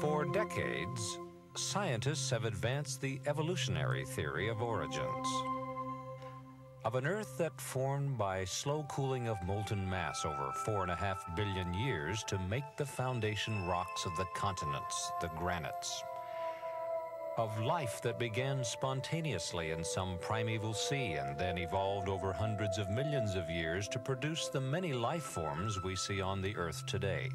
For decades, scientists have advanced the evolutionary theory of origins. Of an Earth that formed by slow cooling of molten mass over four and a half billion years to make the foundation rocks of the continents, the granites. Of life that began spontaneously in some primeval sea and then evolved over hundreds of millions of years to produce the many life forms we see on the Earth today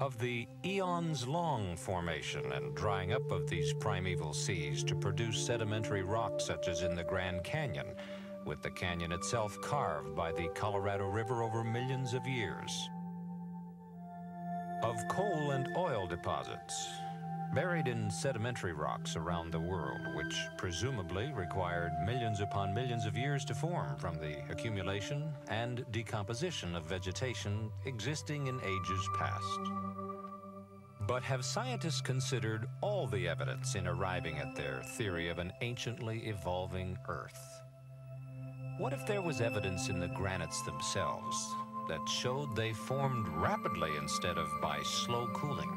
of the eons-long formation and drying up of these primeval seas to produce sedimentary rocks such as in the Grand Canyon, with the canyon itself carved by the Colorado River over millions of years. Of coal and oil deposits, buried in sedimentary rocks around the world, which presumably required millions upon millions of years to form from the accumulation and decomposition of vegetation existing in ages past. But have scientists considered all the evidence in arriving at their theory of an anciently evolving Earth? What if there was evidence in the granites themselves that showed they formed rapidly instead of by slow cooling?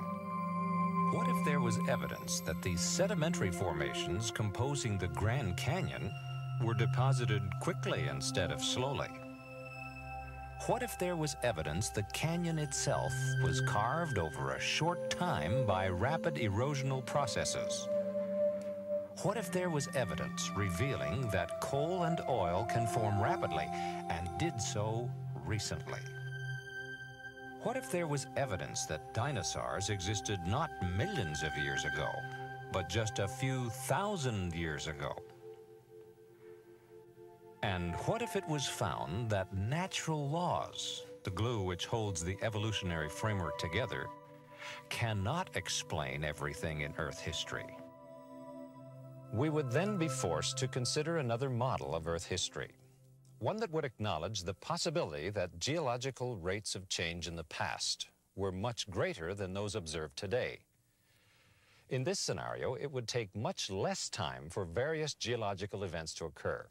What if there was evidence that the sedimentary formations composing the Grand Canyon were deposited quickly instead of slowly? What if there was evidence the canyon itself was carved over a short time by rapid erosional processes? What if there was evidence revealing that coal and oil can form rapidly and did so recently? What if there was evidence that dinosaurs existed not millions of years ago, but just a few thousand years ago? And what if it was found that natural laws, the glue which holds the evolutionary framework together, cannot explain everything in Earth history? We would then be forced to consider another model of Earth history, one that would acknowledge the possibility that geological rates of change in the past were much greater than those observed today. In this scenario, it would take much less time for various geological events to occur.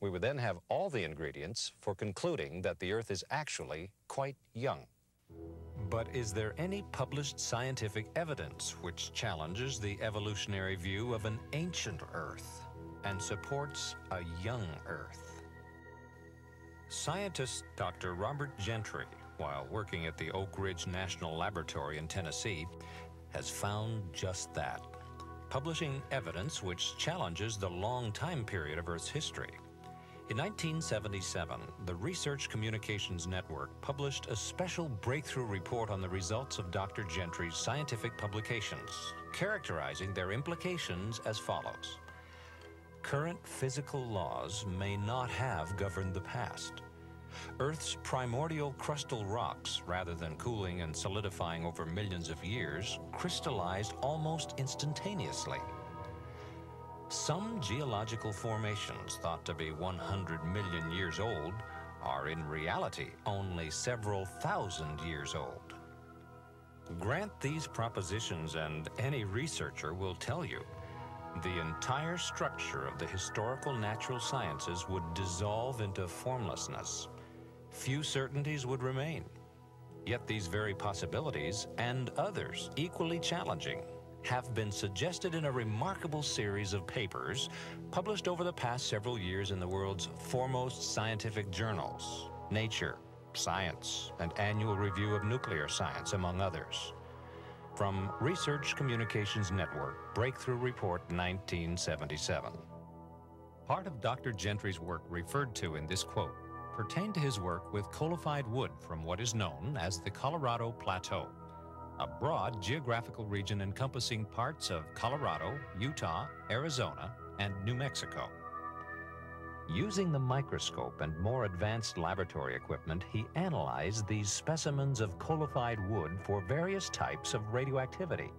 We would then have all the ingredients for concluding that the Earth is actually quite young. But is there any published scientific evidence which challenges the evolutionary view of an ancient Earth and supports a young Earth? Scientist Dr. Robert Gentry, while working at the Oak Ridge National Laboratory in Tennessee, has found just that, publishing evidence which challenges the long time period of Earth's history. In 1977, the Research Communications Network published a special breakthrough report on the results of Dr. Gentry's scientific publications, characterizing their implications as follows. Current physical laws may not have governed the past. Earth's primordial crustal rocks, rather than cooling and solidifying over millions of years, crystallized almost instantaneously. Some geological formations thought to be 100 million years old are in reality only several thousand years old. Grant these propositions and any researcher will tell you the entire structure of the historical natural sciences would dissolve into formlessness. Few certainties would remain. Yet these very possibilities, and others equally challenging, have been suggested in a remarkable series of papers published over the past several years in the world's foremost scientific journals, Nature, Science, and Annual Review of Nuclear Science, among others. From Research Communications Network, Breakthrough Report 1977. Part of Dr. Gentry's work referred to in this quote pertained to his work with coalified wood from what is known as the Colorado Plateau a broad geographical region encompassing parts of Colorado, Utah, Arizona, and New Mexico. Using the microscope and more advanced laboratory equipment, he analyzed these specimens of coalified wood for various types of radioactivity.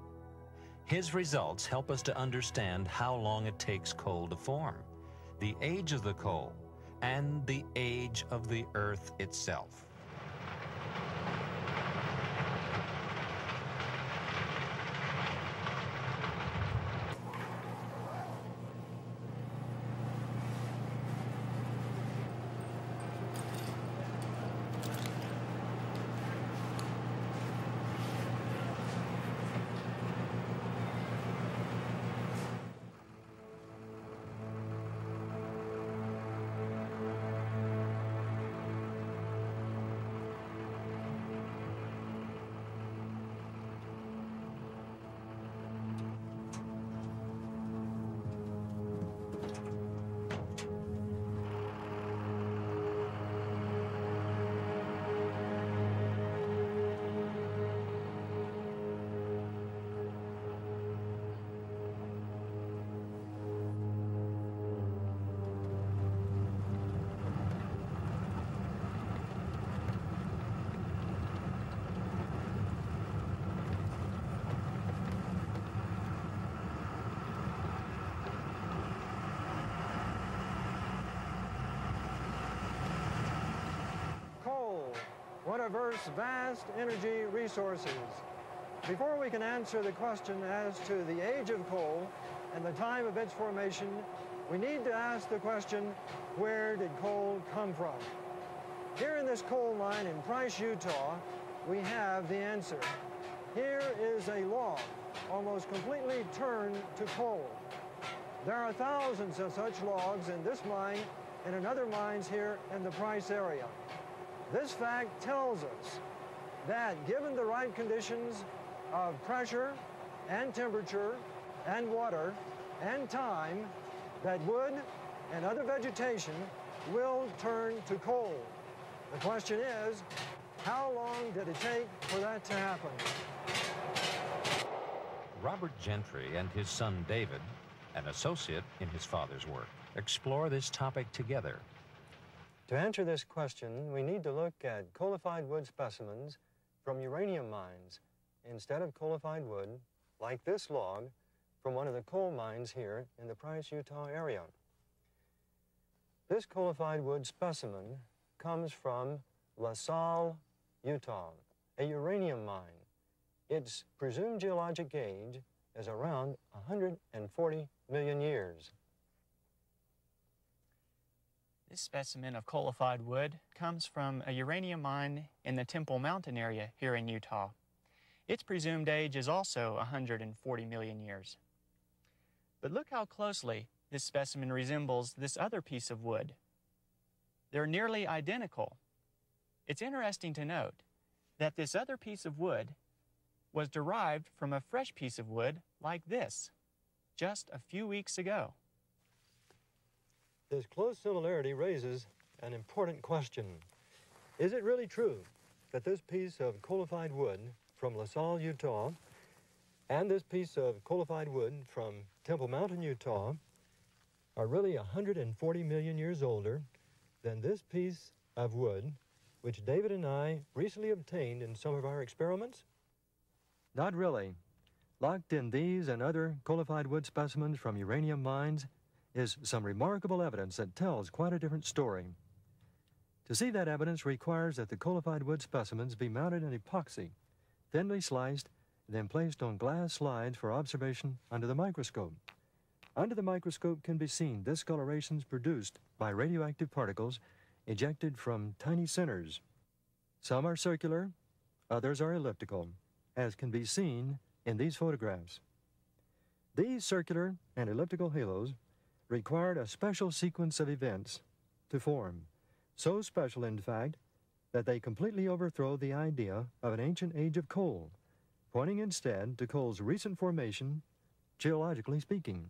His results help us to understand how long it takes coal to form, the age of the coal, and the age of the Earth itself. Diverse, vast energy resources. Before we can answer the question as to the age of coal and the time of its formation, we need to ask the question, where did coal come from? Here in this coal mine in Price, Utah, we have the answer. Here is a log, almost completely turned to coal. There are thousands of such logs in this mine and in other mines here in the Price area. This fact tells us that given the right conditions of pressure and temperature and water and time, that wood and other vegetation will turn to coal. The question is, how long did it take for that to happen? Robert Gentry and his son David, an associate in his father's work, explore this topic together. To answer this question, we need to look at coalified wood specimens from uranium mines instead of coalified wood, like this log, from one of the coal mines here in the Price, Utah area. This coalified wood specimen comes from La Sal, Utah, a uranium mine. Its presumed geologic age is around 140 million years. This specimen of coalified wood comes from a uranium mine in the Temple Mountain area here in Utah. Its presumed age is also 140 million years. But look how closely this specimen resembles this other piece of wood. They're nearly identical. It's interesting to note that this other piece of wood was derived from a fresh piece of wood like this just a few weeks ago. This close similarity raises an important question. Is it really true that this piece of coalified wood from La Utah, and this piece of coalified wood from Temple Mountain, Utah, are really 140 million years older than this piece of wood which David and I recently obtained in some of our experiments? Not really. Locked in these and other coalified wood specimens from uranium mines is some remarkable evidence that tells quite a different story. To see that evidence requires that the coalified wood specimens be mounted in epoxy, thinly sliced, then placed on glass slides for observation under the microscope. Under the microscope can be seen discolorations produced by radioactive particles ejected from tiny centers. Some are circular, others are elliptical, as can be seen in these photographs. These circular and elliptical halos required a special sequence of events to form, so special, in fact, that they completely overthrow the idea of an ancient age of coal, pointing instead to coal's recent formation, geologically speaking.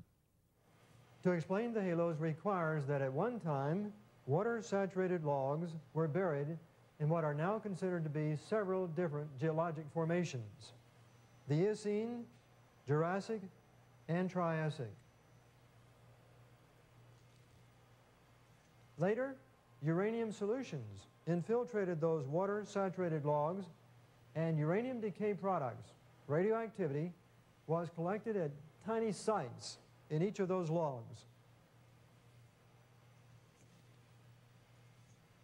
To explain the halos requires that at one time, water-saturated logs were buried in what are now considered to be several different geologic formations. The Eocene, Jurassic, and Triassic. Later, uranium solutions infiltrated those water-saturated logs and uranium decay products, radioactivity, was collected at tiny sites in each of those logs.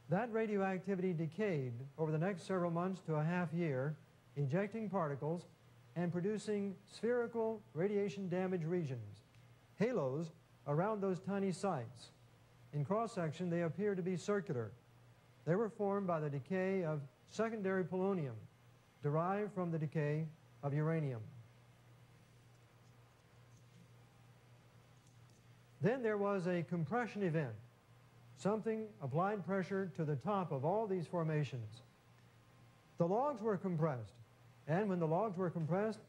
That radioactivity decayed over the next several months to a half year, ejecting particles and producing spherical radiation damage regions, halos around those tiny sites. In cross-section, they appear to be circular. They were formed by the decay of secondary polonium, derived from the decay of uranium. Then there was a compression event Something applied pressure to the top of all these formations. The logs were compressed, and when the logs were compressed,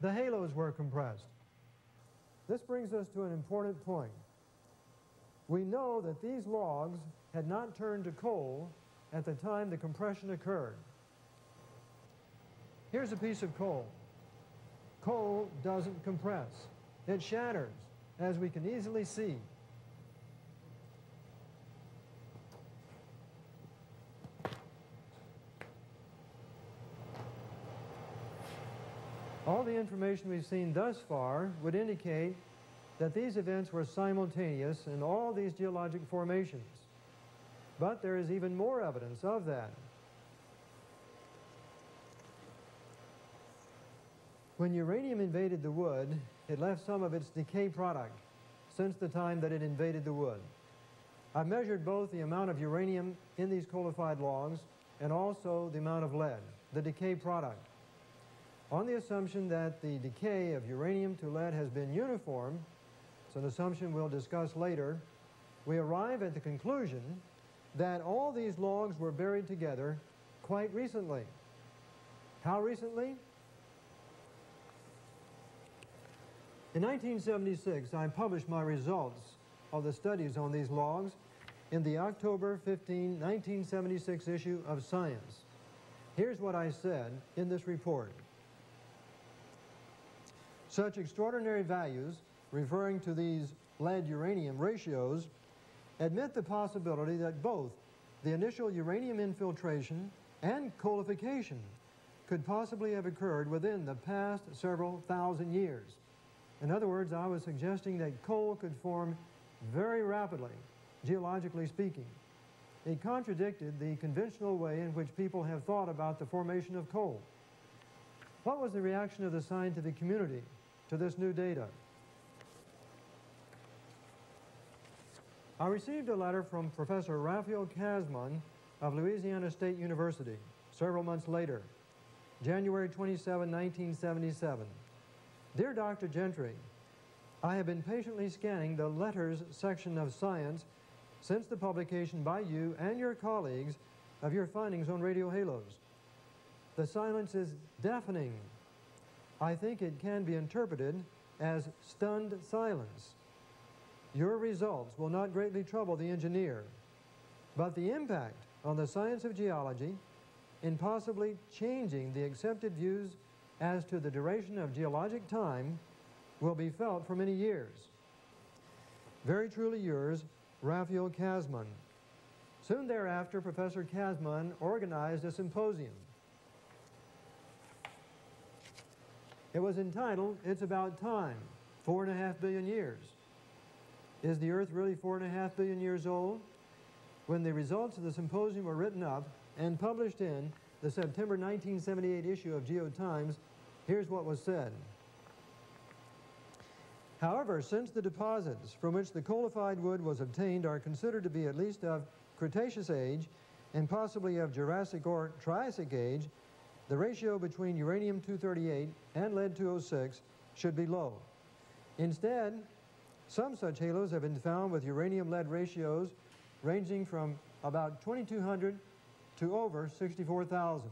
the halos were compressed. This brings us to an important point. We know that these logs had not turned to coal at the time the compression occurred. Here's a piece of coal. Coal doesn't compress. It shatters, as we can easily see. All the information we've seen thus far would indicate that these events were simultaneous in all these geologic formations. But there is even more evidence of that. When uranium invaded the wood, it left some of its decay product since the time that it invaded the wood. I measured both the amount of uranium in these coalified logs and also the amount of lead, the decay product. On the assumption that the decay of uranium to lead has been uniform, an assumption we'll discuss later, we arrive at the conclusion that all these logs were buried together quite recently. How recently? In 1976, I published my results of the studies on these logs in the October 15, 1976 issue of Science. Here's what I said in this report. Such extraordinary values, referring to these lead-uranium ratios, admit the possibility that both the initial uranium infiltration and coalification could possibly have occurred within the past several thousand years. In other words, I was suggesting that coal could form very rapidly, geologically speaking. It contradicted the conventional way in which people have thought about the formation of coal. What was the reaction of the scientific community to this new data? I received a letter from Professor Raphael Kazmann of Louisiana State University several months later, January 27, 1977. Dear Dr. Gentry, I have been patiently scanning the letters section of Science since the publication by you and your colleagues of your findings on radio halos. The silence is deafening. I think it can be interpreted as stunned silence. Your results will not greatly trouble the engineer, but the impact on the science of geology in possibly changing the accepted views as to the duration of geologic time will be felt for many years. Very truly yours, Raphael Kazmann. Soon thereafter, Professor Kazmann organized a symposium. It was entitled, It's About Time, Four and a Half Billion Years. Is the Earth really four and a half billion years old? When the results of the symposium were written up and published in the September 1978 issue of GeoTimes, here's what was said. However, since the deposits from which the coalified wood was obtained are considered to be at least of Cretaceous age and possibly of Jurassic or Triassic age, the ratio between uranium-238 and lead-206 should be low. Instead, some such halos have been found with uranium-lead ratios ranging from about 2,200 to over 64,000.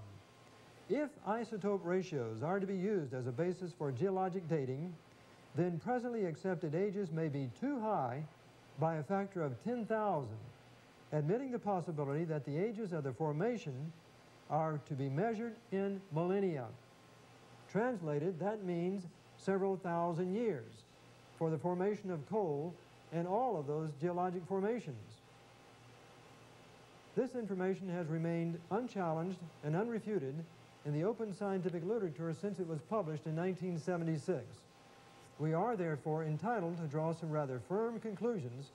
If isotope ratios are to be used as a basis for geologic dating, then presently accepted ages may be too high by a factor of 10,000, admitting the possibility that the ages of the formation are to be measured in millennia. Translated, that means several thousand years for the formation of coal and all of those geologic formations. This information has remained unchallenged and unrefuted in the open scientific literature since it was published in 1976. We are therefore entitled to draw some rather firm conclusions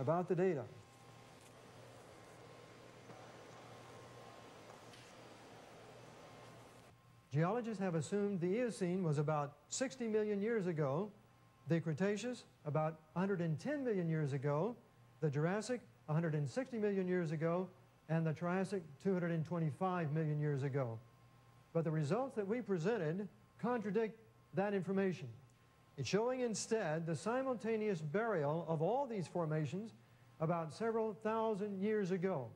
about the data. Geologists have assumed the Eocene was about 60 million years ago, the Cretaceous about 110 million years ago, the Jurassic 160 million years ago, and the Triassic 225 million years ago. But the results that we presented contradict that information. It's showing instead the simultaneous burial of all these formations about several thousand years ago.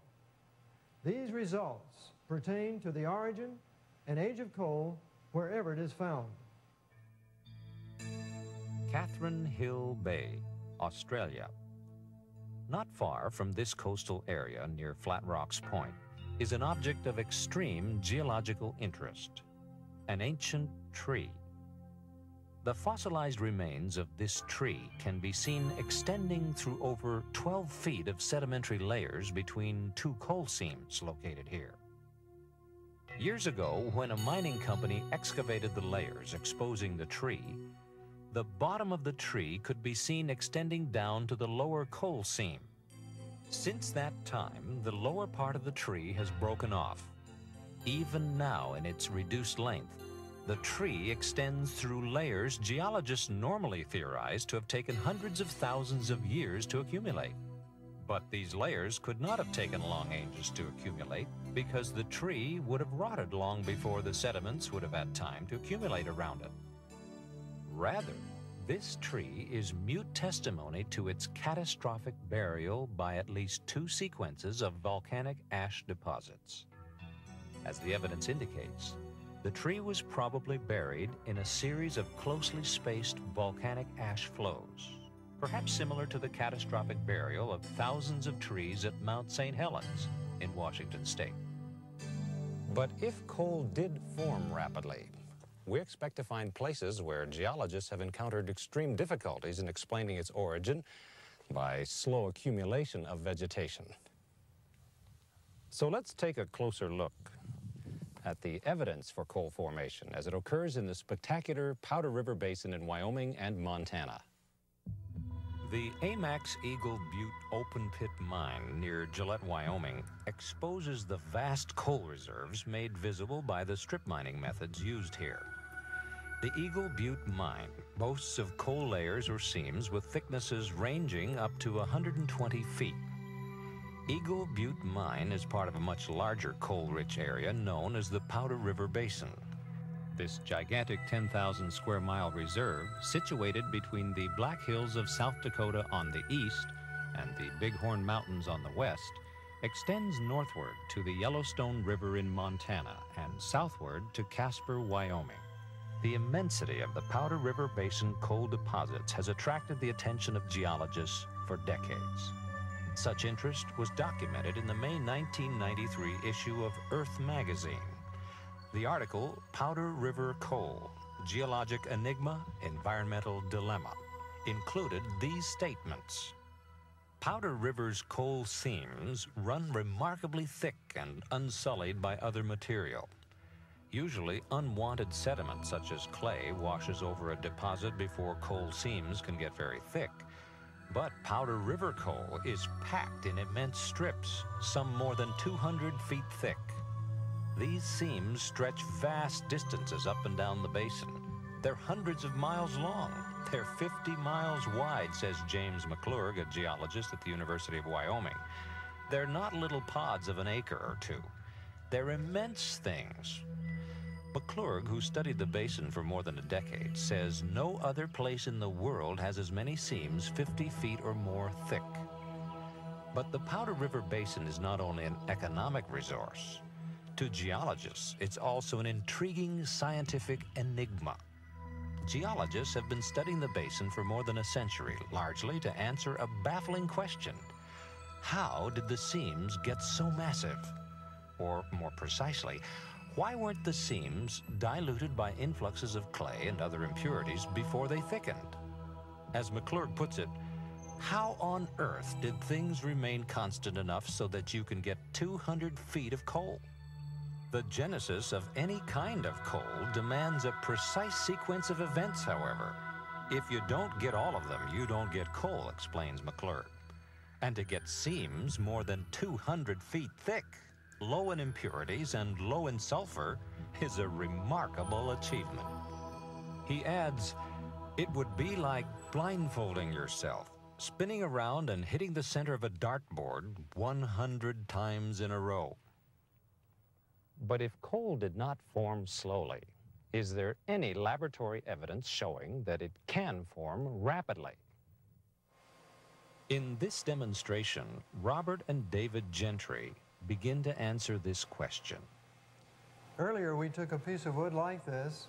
These results pertain to the origin and age of coal wherever it is found. Catherine Hill Bay, Australia. Not far from this coastal area near Flat Rocks Point is an object of extreme geological interest, an ancient tree. The fossilized remains of this tree can be seen extending through over 12 feet of sedimentary layers between two coal seams located here. Years ago, when a mining company excavated the layers exposing the tree, the bottom of the tree could be seen extending down to the lower coal seam. Since that time, the lower part of the tree has broken off. Even now, in its reduced length, The tree extends through layers geologists normally theorize to have taken hundreds of thousands of years to accumulate. But these layers could not have taken long ages to accumulate because the tree would have rotted long before the sediments would have had time to accumulate around it. Rather, this tree is mute testimony to its catastrophic burial by at least two sequences of volcanic ash deposits. As the evidence indicates, the tree was probably buried in a series of closely spaced volcanic ash flows, perhaps similar to the catastrophic burial of thousands of trees at Mount St. Helens in Washington state. But if coal did form rapidly, we expect to find places where geologists have encountered extreme difficulties in explaining its origin by slow accumulation of vegetation. So let's take a closer look at the evidence for coal formation as it occurs in the spectacular Powder River Basin in Wyoming and Montana. The Amax Eagle Butte open pit mine near Gillette, Wyoming exposes the vast coal reserves made visible by the strip mining methods used here. The Eagle Butte mine boasts of coal layers or seams with thicknesses ranging up to 120 feet. Eagle Butte Mine is part of a much larger coal-rich area known as the Powder River Basin. This gigantic 10,000 square mile reserve, situated between the Black Hills of South Dakota on the east and the Bighorn Mountains on the west, extends northward to the Yellowstone River in Montana and southward to Casper, Wyoming. The immensity of the Powder River Basin coal deposits has attracted the attention of geologists for decades. Such interest was documented in the May 1993 issue of Earth magazine. The article, Powder River Coal, Geologic Enigma, Environmental Dilemma, included these statements. Powder River's coal seams run remarkably thick and unsullied by other material. Usually, unwanted sediment such as clay washes over a deposit before coal seams can get very thick. But Powder River coal is packed in immense strips, some more than 200 feet thick. These seams stretch vast distances up and down the basin. They're hundreds of miles long. They're 50 miles wide, says James McClurg, a geologist at the University of Wyoming. They're not little pods of an acre or two. They're immense things. McClurg, who studied the basin for more than a decade, says no other place in the world has as many seams 50 feet or more thick. But the Powder River Basin is not only an economic resource. To geologists, it's also an intriguing scientific enigma. Geologists have been studying the basin for more than a century, largely to answer a baffling question. How did the seams get so massive? Or more precisely, why weren't the seams diluted by influxes of clay and other impurities before they thickened? As McClurg puts it, how on earth did things remain constant enough so that you can get 200 feet of coal? The genesis of any kind of coal demands a precise sequence of events, however. If you don't get all of them, you don't get coal, explains McClurg. And to get seams more than 200 feet thick, low in impurities and low in sulfur, is a remarkable achievement. He adds, it would be like blindfolding yourself, spinning around and hitting the center of a dartboard 100 times in a row. But if coal did not form slowly, is there any laboratory evidence showing that it can form rapidly? In this demonstration, Robert and David Gentry begin to answer this question. Earlier, we took a piece of wood like this,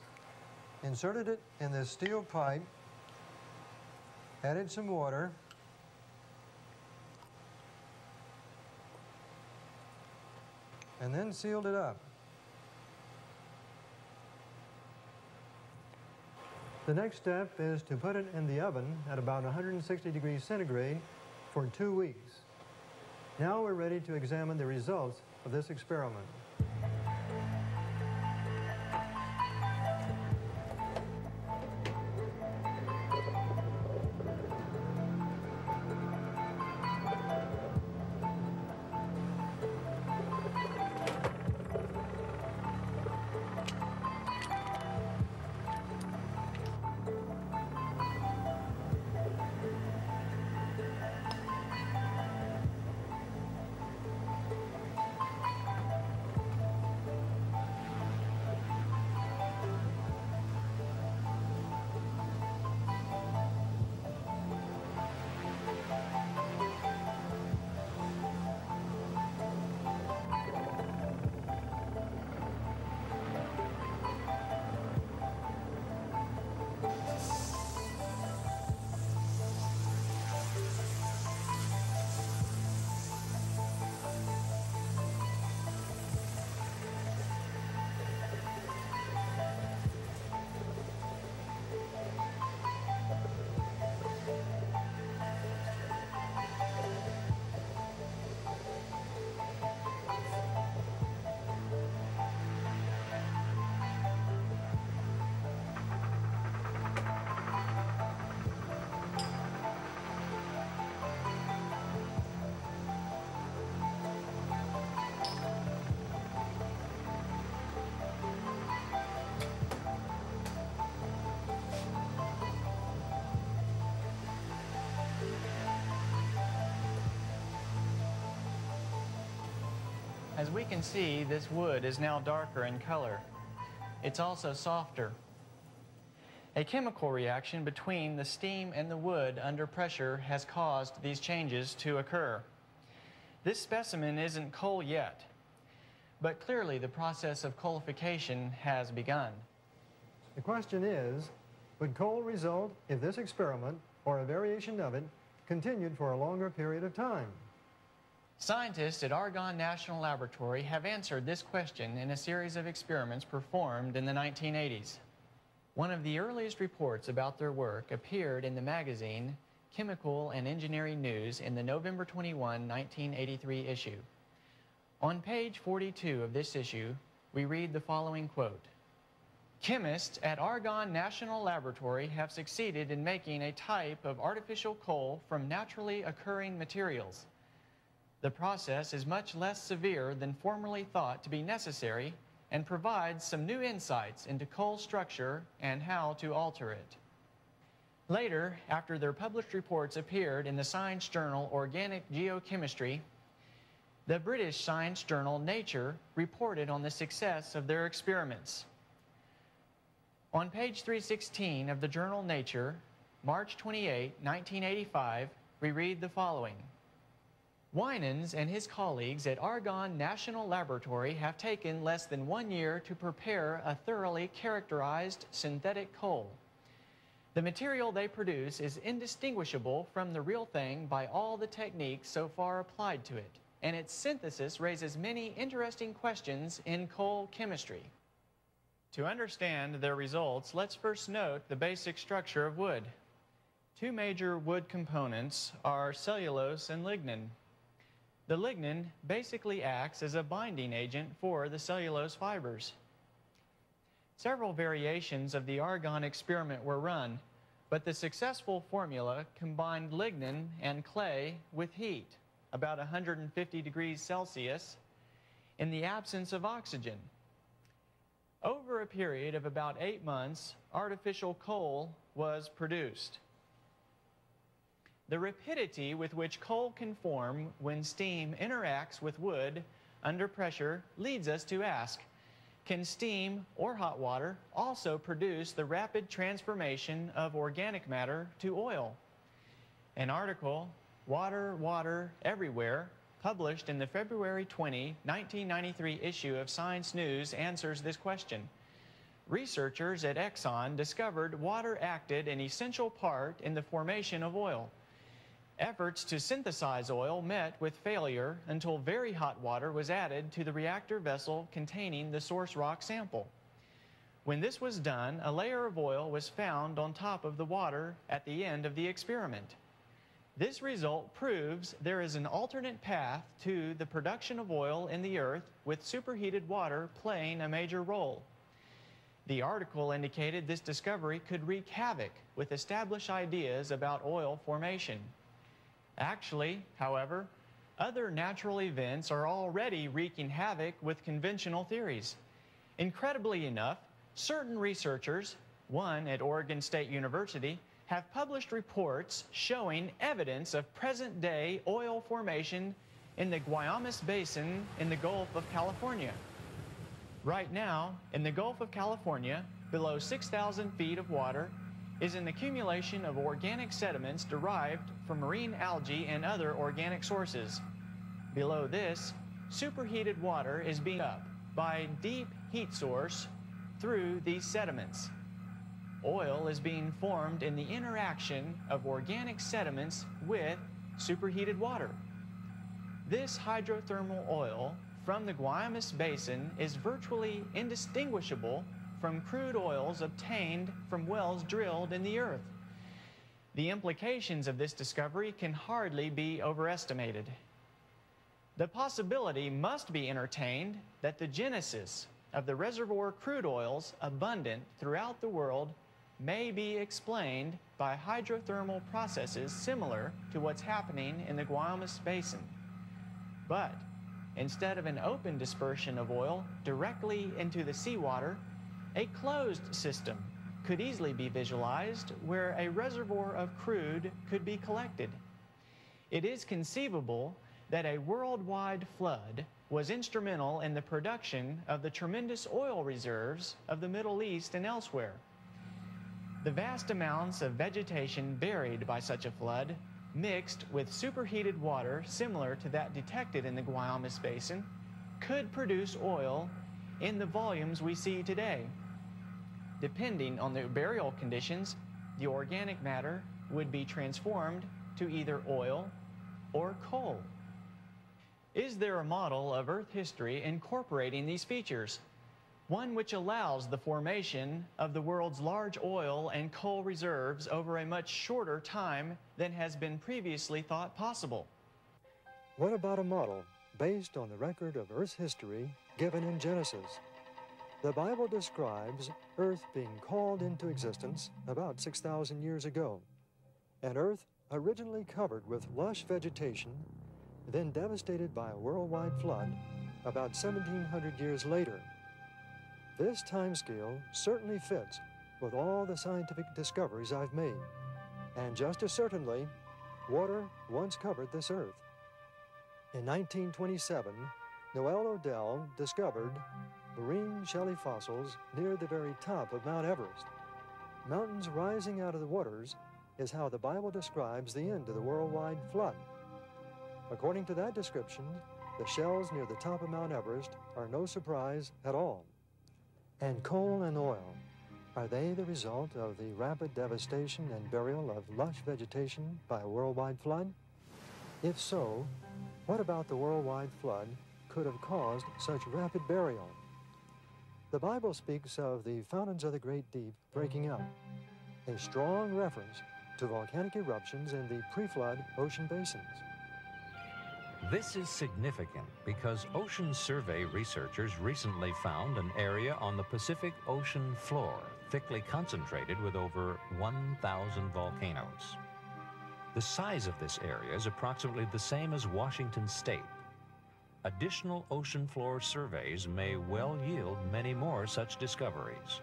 inserted it in this steel pipe, added some water, and then sealed it up. The next step is to put it in the oven at about 160 degrees centigrade for two weeks. Now we're ready to examine the results of this experiment. We can see, this wood is now darker in color. It's also softer. A chemical reaction between the steam and the wood under pressure has caused these changes to occur. This specimen isn't coal yet, but clearly the process of coalification has begun. The question is, would coal result if this experiment, or a variation of it, continued for a longer period of time? Scientists at Argonne National Laboratory have answered this question in a series of experiments performed in the 1980s. One of the earliest reports about their work appeared in the magazine Chemical and Engineering News in the November 21, 1983 issue. On page 42 of this issue, we read the following quote. Chemists at Argonne National Laboratory have succeeded in making a type of artificial coal from naturally occurring materials. The process is much less severe than formerly thought to be necessary and provides some new insights into coal structure and how to alter it. Later, after their published reports appeared in the science journal Organic Geochemistry, the British science journal Nature reported on the success of their experiments. On page 316 of the journal Nature, March 28, 1985, we read the following. Winans and his colleagues at Argonne National Laboratory have taken less than one year to prepare a thoroughly characterized synthetic coal. The material they produce is indistinguishable from the real thing by all the techniques so far applied to it, and its synthesis raises many interesting questions in coal chemistry. To understand their results, let's first note the basic structure of wood. Two major wood components are cellulose and lignin. The lignin basically acts as a binding agent for the cellulose fibers. Several variations of the Argonne experiment were run, but the successful formula combined lignin and clay with heat, about 150 degrees Celsius, in the absence of oxygen. Over a period of about eight months, artificial coal was produced. The rapidity with which coal can form when steam interacts with wood under pressure leads us to ask, can steam or hot water also produce the rapid transformation of organic matter to oil? An article, Water, Water Everywhere, published in the February 20, 1993 issue of Science News answers this question. Researchers at Exxon discovered water acted an essential part in the formation of oil. Efforts to synthesize oil met with failure until very hot water was added to the reactor vessel containing the source rock sample. When this was done, a layer of oil was found on top of the water at the end of the experiment. This result proves there is an alternate path to the production of oil in the earth with superheated water playing a major role. The article indicated this discovery could wreak havoc with established ideas about oil formation. Actually, however, other natural events are already wreaking havoc with conventional theories. Incredibly enough, certain researchers, one at Oregon State University, have published reports showing evidence of present-day oil formation in the Guaymas Basin in the Gulf of California. Right now, in the Gulf of California, below 6,000 feet of water, is an accumulation of organic sediments derived from marine algae and other organic sources. Below this, superheated water is being up by deep heat source through these sediments. Oil is being formed in the interaction of organic sediments with superheated water. This hydrothermal oil from the Guaymas Basin is virtually indistinguishable from crude oils obtained from wells drilled in the earth. The implications of this discovery can hardly be overestimated. The possibility must be entertained that the genesis of the reservoir crude oils abundant throughout the world may be explained by hydrothermal processes similar to what's happening in the Guaymas Basin. But instead of an open dispersion of oil directly into the seawater, a closed system could easily be visualized where a reservoir of crude could be collected. It is conceivable that a worldwide flood was instrumental in the production of the tremendous oil reserves of the Middle East and elsewhere. The vast amounts of vegetation buried by such a flood, mixed with superheated water similar to that detected in the Guaymas Basin, could produce oil in the volumes we see today. Depending on the burial conditions, the organic matter would be transformed to either oil or coal. Is there a model of Earth history incorporating these features? One which allows the formation of the world's large oil and coal reserves over a much shorter time than has been previously thought possible. What about a model based on the record of Earth's history given in Genesis? The Bible describes Earth being called into existence about 6,000 years ago, and Earth originally covered with lush vegetation, then devastated by a worldwide flood about 1,700 years later. This timescale certainly fits with all the scientific discoveries I've made, and just as certainly, water once covered this Earth. In 1927, Noel Odell discovered marine shelly fossils near the very top of Mount Everest. Mountains rising out of the waters is how the Bible describes the end of the worldwide flood. According to that description, the shells near the top of Mount Everest are no surprise at all. And coal and oil, are they the result of the rapid devastation and burial of lush vegetation by a worldwide flood? If so, what about the worldwide flood could have caused such rapid burial? The Bible speaks of the fountains of the great deep breaking out, a strong reference to volcanic eruptions in the pre-flood ocean basins. This is significant because Ocean Survey researchers recently found an area on the Pacific Ocean floor thickly concentrated with over 1,000 volcanoes. The size of this area is approximately the same as Washington State. Additional ocean floor surveys may well yield many more such discoveries.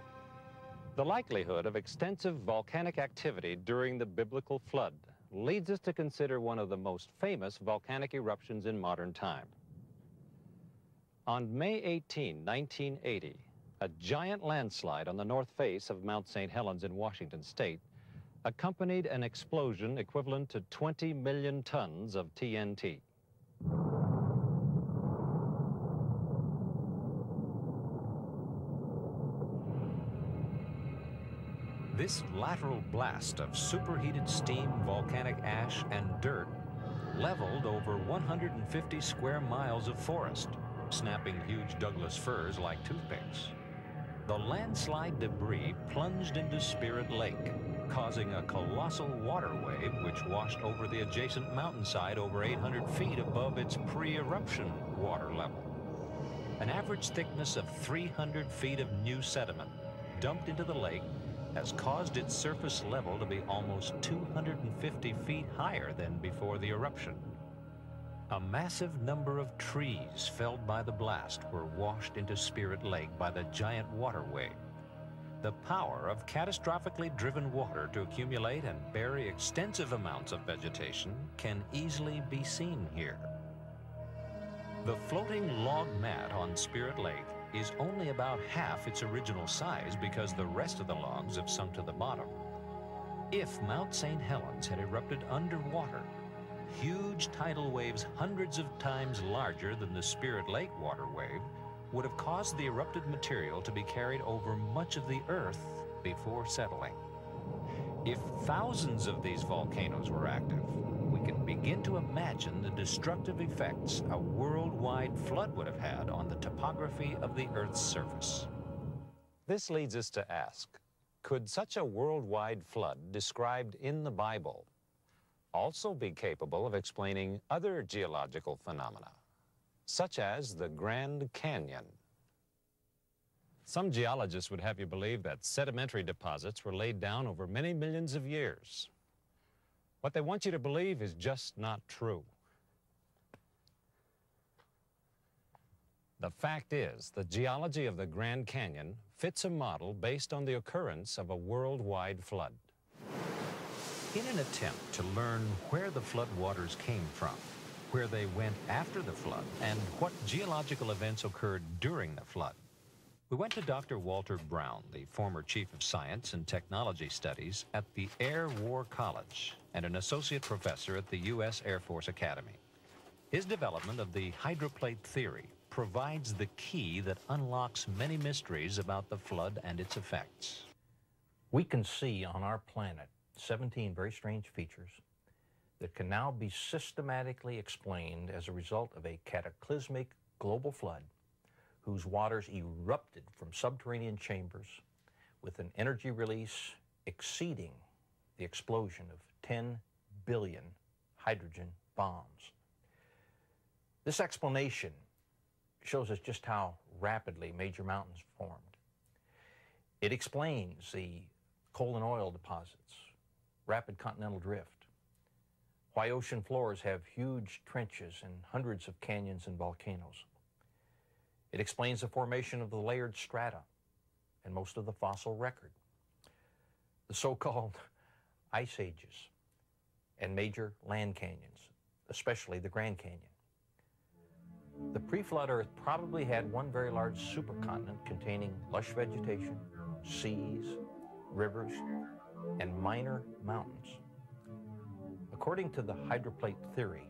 The likelihood of extensive volcanic activity during the biblical flood leads us to consider one of the most famous volcanic eruptions in modern time. On May 18, 1980, a giant landslide on the north face of Mount St. Helens in Washington state accompanied an explosion equivalent to 20 million tons of TNT. This lateral blast of superheated steam, volcanic ash, and dirt leveled over 150 square miles of forest, snapping huge Douglas firs like toothpicks. The landslide debris plunged into Spirit Lake, causing a colossal water wave which washed over the adjacent mountainside over 800 feet above its pre-eruption water level. An average thickness of 300 feet of new sediment dumped into the lake has caused its surface level to be almost 250 feet higher than before the eruption. A massive number of trees felled by the blast were washed into Spirit Lake by the giant water wave. The power of catastrophically driven water to accumulate and bury extensive amounts of vegetation can easily be seen here. The floating log mat on Spirit Lake is only about half its original size because the rest of the logs have sunk to the bottom. If Mount St. Helens had erupted underwater, huge tidal waves hundreds of times larger than the Spirit Lake water wave would have caused the erupted material to be carried over much of the Earth before settling. If thousands of these volcanoes were active, we can begin to imagine the destructive effects a worldwide flood would have had on the topography of the Earth's surface. This leads us to ask, could such a worldwide flood described in the Bible also be capable of explaining other geological phenomena, such as the Grand Canyon? Some geologists would have you believe that sedimentary deposits were laid down over many millions of years. What they want you to believe is just not true. The fact is, the geology of the Grand Canyon fits a model based on the occurrence of a worldwide flood. In an attempt to learn where the floodwaters came from, where they went after the flood, and what geological events occurred during the flood. We went to Dr. Walter Brown, the former chief of science and technology studies at the Air War College and an associate professor at the U.S. Air Force Academy. His development of the hydroplate theory provides the key that unlocks many mysteries about the flood and its effects. We can see on our planet 17 very strange features that can now be systematically explained as a result of a cataclysmic global flood whose waters erupted from subterranean chambers with an energy release exceeding the explosion of 10 billion hydrogen bombs. This explanation shows us just how rapidly major mountains formed. It explains the coal and oil deposits, rapid continental drift, why ocean floors have huge trenches and hundreds of canyons and volcanoes, it explains the formation of the layered strata and most of the fossil record, the so-called ice ages, and major land canyons, especially the Grand Canyon. The pre-flood Earth probably had one very large supercontinent containing lush vegetation, seas, rivers, and minor mountains. According to the hydroplate theory,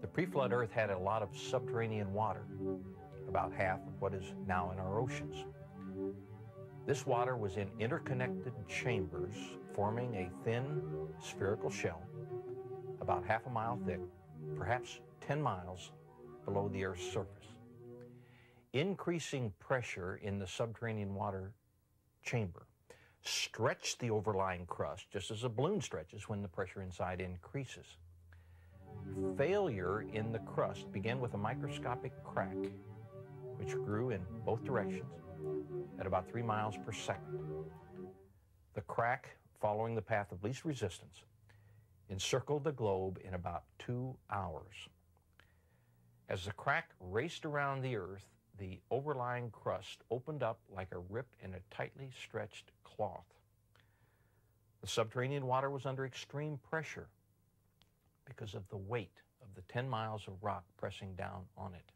the pre-flood Earth had a lot of subterranean water, about half of what is now in our oceans. This water was in interconnected chambers forming a thin spherical shell about half a mile thick, perhaps 10 miles below the Earth's surface. Increasing pressure in the subterranean water chamber stretched the overlying crust just as a balloon stretches when the pressure inside increases. Failure in the crust began with a microscopic crack which grew in both directions at about three miles per second. The crack, following the path of least resistance, encircled the globe in about two hours. As the crack raced around the Earth, the overlying crust opened up like a rip in a tightly stretched cloth. The subterranean water was under extreme pressure because of the weight of the 10 miles of rock pressing down on it.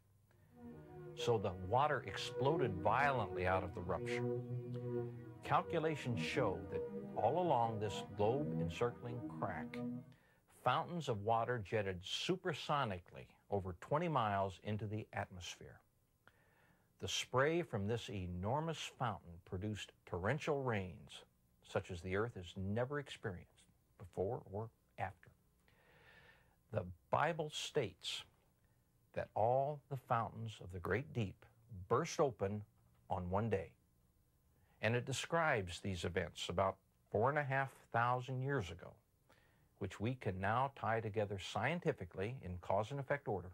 So the water exploded violently out of the rupture. Calculations show that all along this globe encircling crack, fountains of water jetted supersonically over 20 miles into the atmosphere. The spray from this enormous fountain produced torrential rains such as the earth has never experienced before or after. The Bible states that all the fountains of the great deep burst open on one day. And it describes these events about four and a half thousand years ago, which we can now tie together scientifically in cause and effect order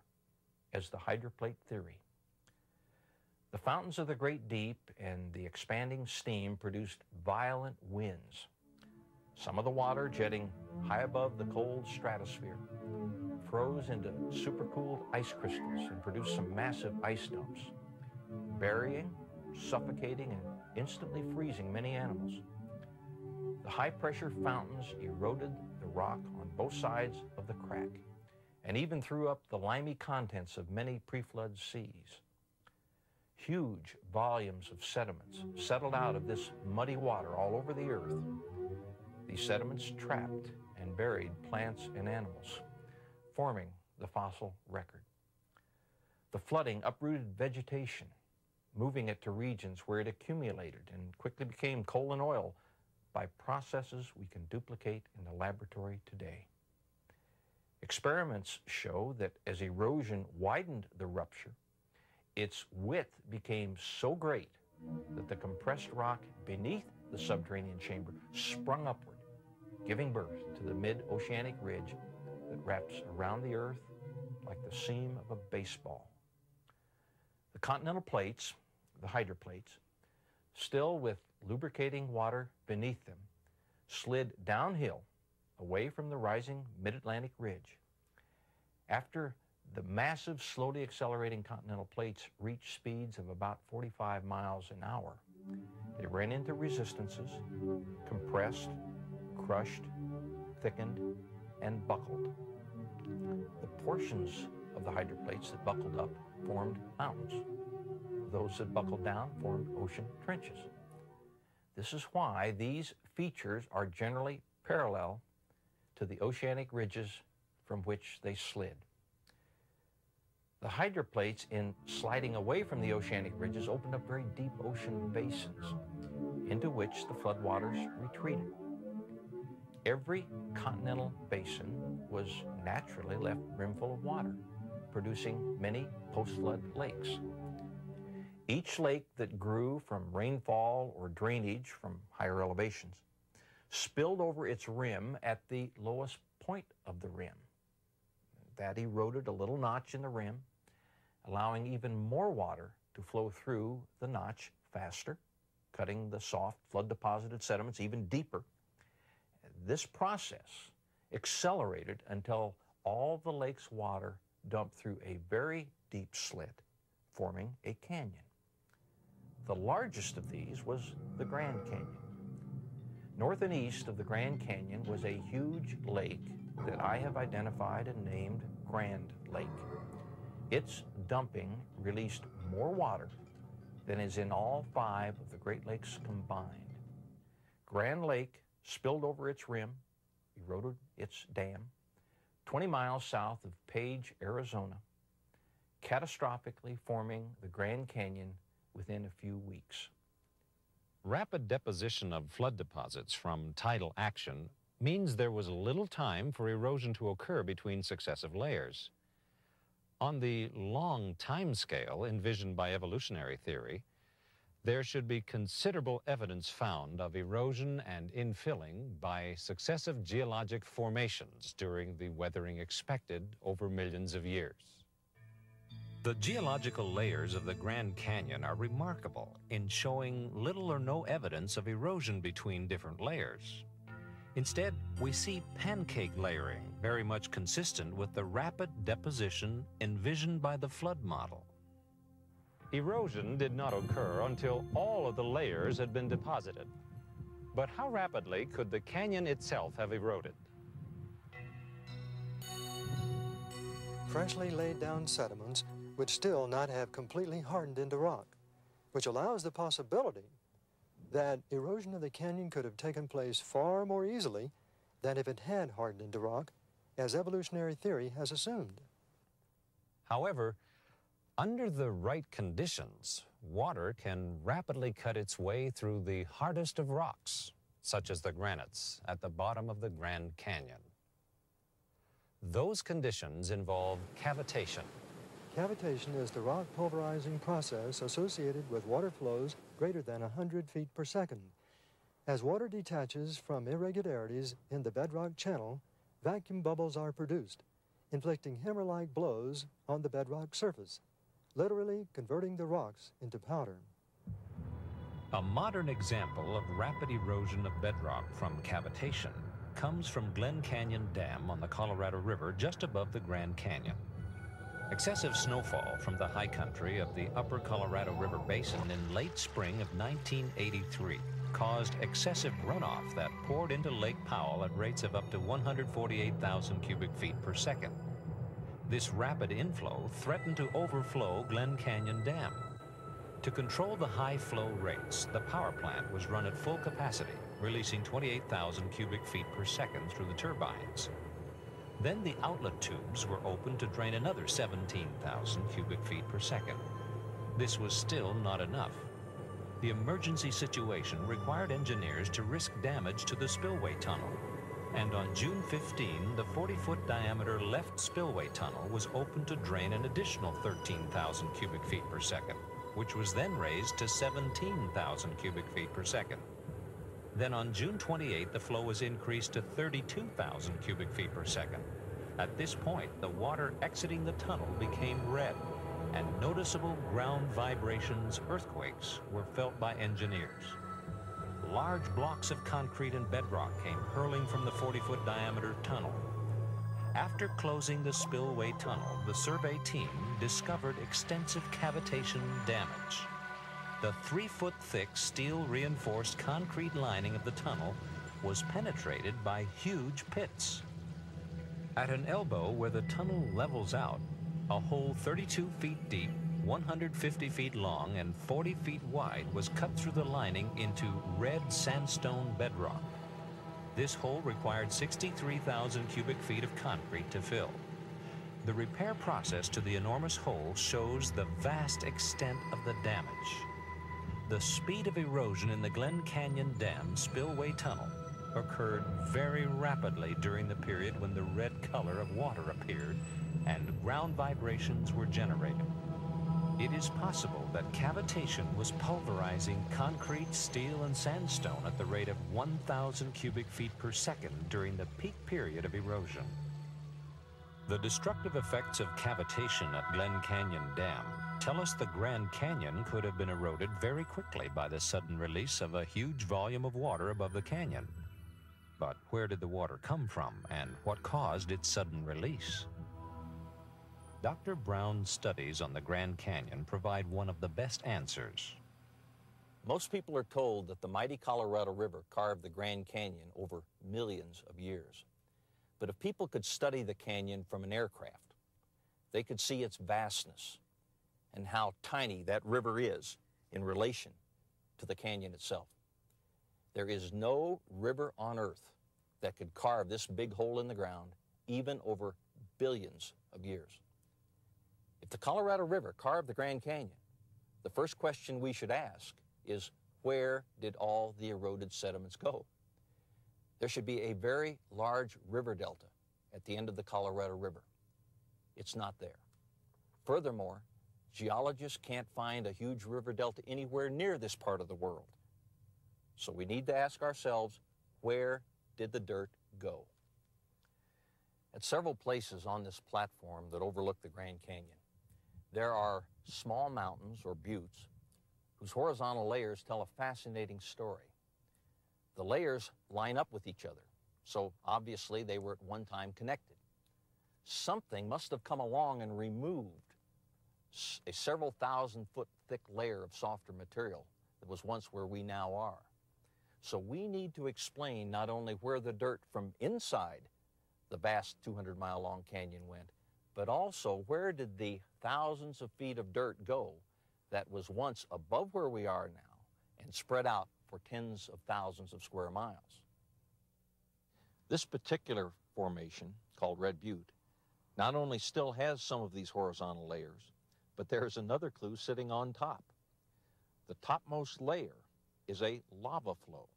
as the hydroplate theory. The fountains of the great deep and the expanding steam produced violent winds, some of the water jetting high above the cold stratosphere froze into supercooled ice crystals and produced some massive ice dumps, burying, suffocating, and instantly freezing many animals. The high-pressure fountains eroded the rock on both sides of the crack and even threw up the limy contents of many pre-flood seas. Huge volumes of sediments settled out of this muddy water all over the earth. These sediments trapped and buried plants and animals forming the fossil record. The flooding uprooted vegetation, moving it to regions where it accumulated and quickly became coal and oil by processes we can duplicate in the laboratory today. Experiments show that as erosion widened the rupture, its width became so great that the compressed rock beneath the subterranean chamber sprung upward, giving birth to the mid-oceanic ridge that wraps around the earth like the seam of a baseball. The continental plates, the hydroplates, still with lubricating water beneath them, slid downhill away from the rising mid-Atlantic ridge. After the massive, slowly accelerating continental plates reached speeds of about 45 miles an hour, they ran into resistances, compressed, crushed, thickened, and buckled. The portions of the hydroplates that buckled up formed mountains. Those that buckled down formed ocean trenches. This is why these features are generally parallel to the oceanic ridges from which they slid. The hydroplates, in sliding away from the oceanic ridges, opened up very deep ocean basins into which the floodwaters retreated. Every continental basin was naturally left brimful of water, producing many post-flood lakes. Each lake that grew from rainfall or drainage from higher elevations spilled over its rim at the lowest point of the rim. That eroded a little notch in the rim, allowing even more water to flow through the notch faster, cutting the soft flood deposited sediments even deeper. This process accelerated until all the lake's water dumped through a very deep slit, forming a canyon. The largest of these was the Grand Canyon. North and east of the Grand Canyon was a huge lake that I have identified and named Grand Lake. Its dumping released more water than is in all five of the Great Lakes combined. Grand Lake spilled over its rim, eroded its dam, 20 miles south of Page, Arizona, catastrophically forming the Grand Canyon within a few weeks. Rapid deposition of flood deposits from tidal action means there was little time for erosion to occur between successive layers. On the long time scale envisioned by evolutionary theory, there should be considerable evidence found of erosion and infilling by successive geologic formations during the weathering expected over millions of years. The geological layers of the Grand Canyon are remarkable in showing little or no evidence of erosion between different layers. Instead, we see pancake layering, very much consistent with the rapid deposition envisioned by the flood model. Erosion did not occur until all of the layers had been deposited. But how rapidly could the canyon itself have eroded? Freshly laid down sediments would still not have completely hardened into rock, which allows the possibility that erosion of the canyon could have taken place far more easily than if it had hardened into rock, as evolutionary theory has assumed. However, under the right conditions, water can rapidly cut its way through the hardest of rocks, such as the granites at the bottom of the Grand Canyon. Those conditions involve cavitation, Cavitation is the rock pulverizing process associated with water flows greater than 100 feet per second. As water detaches from irregularities in the bedrock channel, vacuum bubbles are produced, inflicting hammer-like blows on the bedrock surface, literally converting the rocks into powder. A modern example of rapid erosion of bedrock from cavitation comes from Glen Canyon Dam on the Colorado River just above the Grand Canyon. Excessive snowfall from the high country of the upper Colorado River Basin in late spring of 1983 caused excessive runoff that poured into Lake Powell at rates of up to 148,000 cubic feet per second. This rapid inflow threatened to overflow Glen Canyon Dam. To control the high flow rates, the power plant was run at full capacity, releasing 28,000 cubic feet per second through the turbines. Then the outlet tubes were opened to drain another 17,000 cubic feet per second. This was still not enough. The emergency situation required engineers to risk damage to the spillway tunnel. And on June 15, the 40-foot diameter left spillway tunnel was opened to drain an additional 13,000 cubic feet per second, which was then raised to 17,000 cubic feet per second. Then on June 28, the flow was increased to 32,000 cubic feet per second. At this point, the water exiting the tunnel became red, and noticeable ground vibrations, earthquakes, were felt by engineers. Large blocks of concrete and bedrock came hurling from the 40-foot diameter tunnel. After closing the spillway tunnel, the survey team discovered extensive cavitation damage. The three-foot thick steel reinforced concrete lining of the tunnel was penetrated by huge pits. At an elbow where the tunnel levels out, a hole 32 feet deep, 150 feet long, and 40 feet wide was cut through the lining into red sandstone bedrock. This hole required 63,000 cubic feet of concrete to fill. The repair process to the enormous hole shows the vast extent of the damage. The speed of erosion in the Glen Canyon Dam spillway tunnel occurred very rapidly during the period when the red color of water appeared and ground vibrations were generated. It is possible that cavitation was pulverizing concrete, steel, and sandstone at the rate of 1,000 cubic feet per second during the peak period of erosion. The destructive effects of cavitation at Glen Canyon Dam tell us the Grand Canyon could have been eroded very quickly by the sudden release of a huge volume of water above the canyon. But where did the water come from and what caused its sudden release? Dr. Brown's studies on the Grand Canyon provide one of the best answers. Most people are told that the mighty Colorado River carved the Grand Canyon over millions of years. But if people could study the canyon from an aircraft, they could see its vastness and how tiny that river is in relation to the canyon itself. There is no river on earth that could carve this big hole in the ground even over billions of years. If the Colorado River carved the Grand Canyon, the first question we should ask is where did all the eroded sediments go? There should be a very large river delta at the end of the Colorado River. It's not there. Furthermore, geologists can't find a huge river delta anywhere near this part of the world. So we need to ask ourselves, where did the dirt go? At several places on this platform that overlook the Grand Canyon, there are small mountains or buttes whose horizontal layers tell a fascinating story. The layers line up with each other, so obviously they were at one time connected. Something must have come along and removed a several thousand foot thick layer of softer material that was once where we now are. So we need to explain not only where the dirt from inside the vast 200 mile long canyon went, but also where did the thousands of feet of dirt go that was once above where we are now and spread out for tens of thousands of square miles. This particular formation, called Red Butte, not only still has some of these horizontal layers, but there is another clue sitting on top. The topmost layer is a lava flow.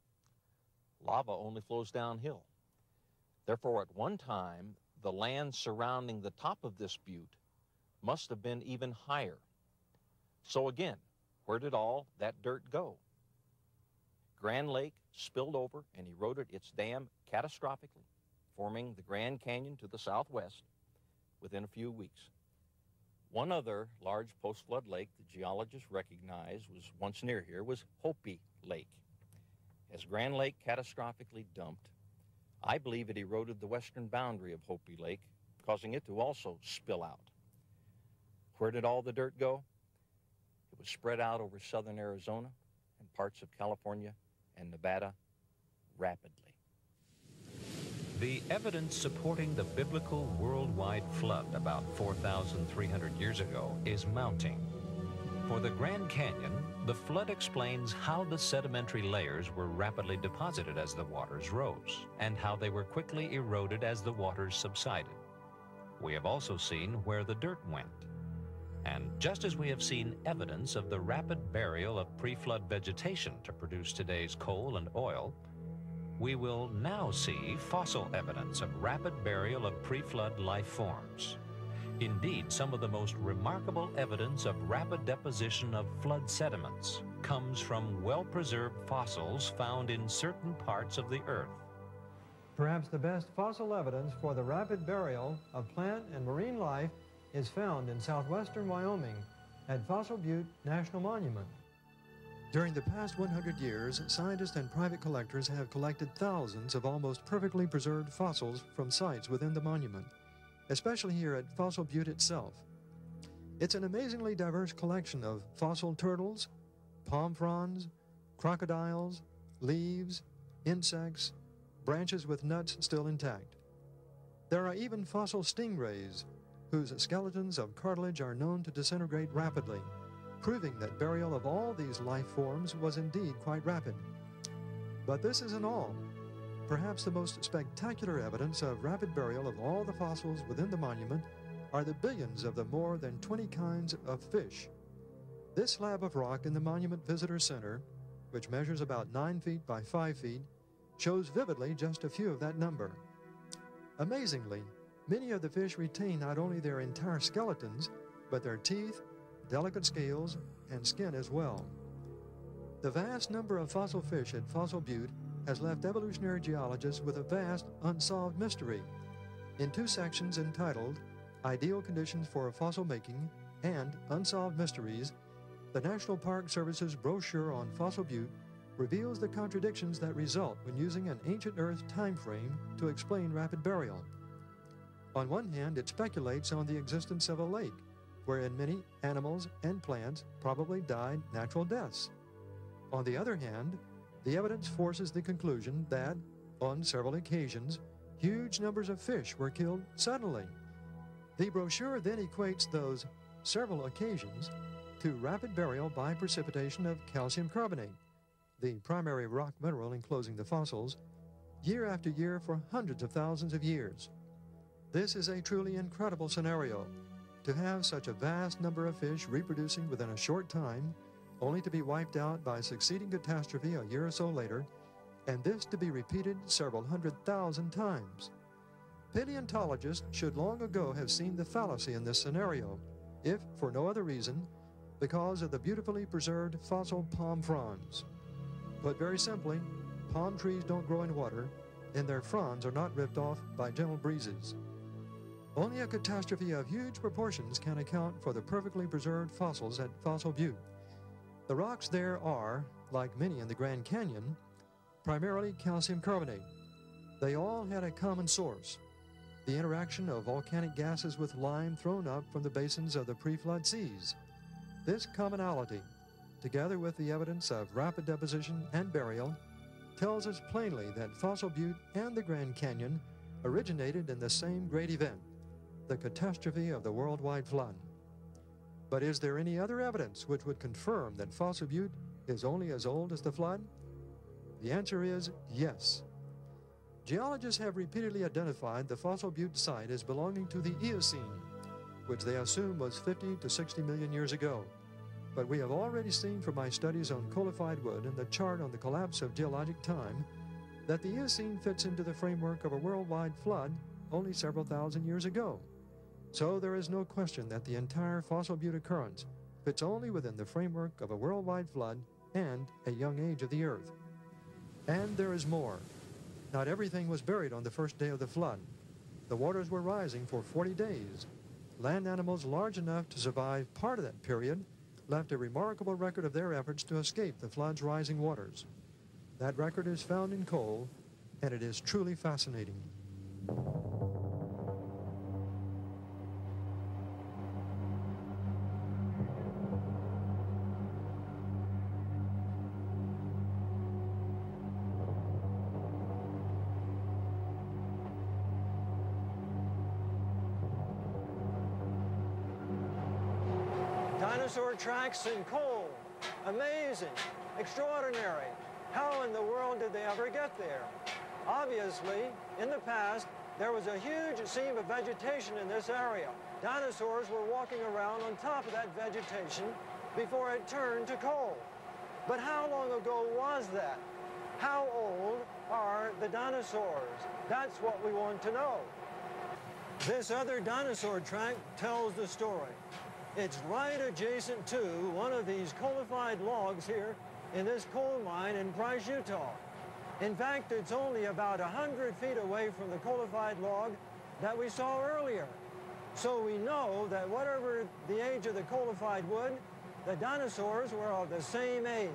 Lava only flows downhill. Therefore, at one time, the land surrounding the top of this butte must have been even higher. So again, where did all that dirt go? Grand Lake spilled over and eroded its dam catastrophically, forming the Grand Canyon to the southwest within a few weeks. One other large post-flood lake the geologists recognized was once near here was Hopi Lake. As Grand Lake catastrophically dumped, I believe it eroded the western boundary of Hopi Lake, causing it to also spill out. Where did all the dirt go? It was spread out over southern Arizona and parts of California and Nevada rapidly. The evidence supporting the biblical worldwide flood about 4,300 years ago is mounting. For the Grand Canyon, the flood explains how the sedimentary layers were rapidly deposited as the waters rose, and how they were quickly eroded as the waters subsided. We have also seen where the dirt went. And just as we have seen evidence of the rapid burial of pre-flood vegetation to produce today's coal and oil, we will now see fossil evidence of rapid burial of pre-flood life forms. Indeed, some of the most remarkable evidence of rapid deposition of flood sediments comes from well-preserved fossils found in certain parts of the Earth. Perhaps the best fossil evidence for the rapid burial of plant and marine life is found in southwestern Wyoming at Fossil Butte National Monument. During the past 100 years, scientists and private collectors have collected thousands of almost perfectly preserved fossils from sites within the monument, especially here at Fossil Butte itself. It's an amazingly diverse collection of fossil turtles, palm fronds, crocodiles, leaves, insects, branches with nuts still intact. There are even fossil stingrays, whose skeletons of cartilage are known to disintegrate rapidly, proving that burial of all these life forms was indeed quite rapid. But this isn't all. Perhaps the most spectacular evidence of rapid burial of all the fossils within the monument are the billions of the more than 20 kinds of fish. This slab of rock in the Monument Visitor Center, which measures about 9 feet by 5 feet, shows vividly just a few of that number. Amazingly, many of the fish retain not only their entire skeletons, but their teeth, delicate scales, and skin as well. The vast number of fossil fish at Fossil Butte has left evolutionary geologists with a vast unsolved mystery. In two sections entitled Ideal Conditions for Fossil Making and Unsolved Mysteries, the National Park Service's brochure on Fossil Butte reveals the contradictions that result when using an ancient Earth time frame to explain rapid burial. On one hand, it speculates on the existence of a lake, wherein many animals and plants probably died natural deaths. On the other hand, the evidence forces the conclusion that, on several occasions, huge numbers of fish were killed suddenly. The brochure then equates those several occasions to rapid burial by precipitation of calcium carbonate, the primary rock mineral enclosing the fossils, year after year for hundreds of thousands of years. This is a truly incredible scenario. To have such a vast number of fish reproducing within a short time, only to be wiped out by a succeeding catastrophe a year or so later, and this to be repeated several hundred thousand times. Paleontologists should long ago have seen the fallacy in this scenario, if for no other reason, because of the beautifully preserved fossil palm fronds. Put very simply, palm trees don't grow in water, and their fronds are not ripped off by gentle breezes. Only a catastrophe of huge proportions can account for the perfectly preserved fossils at Fossil Butte. The rocks there are, like many in the Grand Canyon, primarily calcium carbonate. They all had a common source the interaction of volcanic gases with lime thrown up from the basins of the pre flood seas. This commonality, together with the evidence of rapid deposition and burial, tells us plainly that Fossil Butte and the Grand Canyon originated in the same great event, the catastrophe of the worldwide flood. But is there any other evidence which would confirm that Fossil Butte is only as old as the flood? The answer is yes. Geologists have repeatedly identified the Fossil Butte site as belonging to the Eocene, which they assume was 50 to 60 million years ago. But we have already seen from my studies on coalified wood and the chart on the collapse of geologic time that the Eocene fits into the framework of a worldwide flood only several thousand years ago. So there is no question that the entire Fossil Butte occurrence fits only within the framework of a worldwide flood and a young age of the Earth. And there is more. Not everything was buried on the first day of the flood. The waters were rising for 40 days. Land animals large enough to survive part of that period left a remarkable record of their efforts to escape the flood's rising waters. That record is found in coal, and it is truly fascinating. Dinosaur tracks in coal. Amazing. Extraordinary. How in the world did they ever get there? Obviously, in the past, there was a huge seam of vegetation in this area. Dinosaurs were walking around on top of that vegetation before it turned to coal. But how long ago was that? How old are the dinosaurs? That's what we want to know. This other dinosaur track tells the story. It's right adjacent to one of these coalified logs here in this coal mine in Price, Utah. In fact, it's only about 100 feet away from the coalified log that we saw earlier. So we know that whatever the age of the coalified wood, the dinosaurs were of the same age.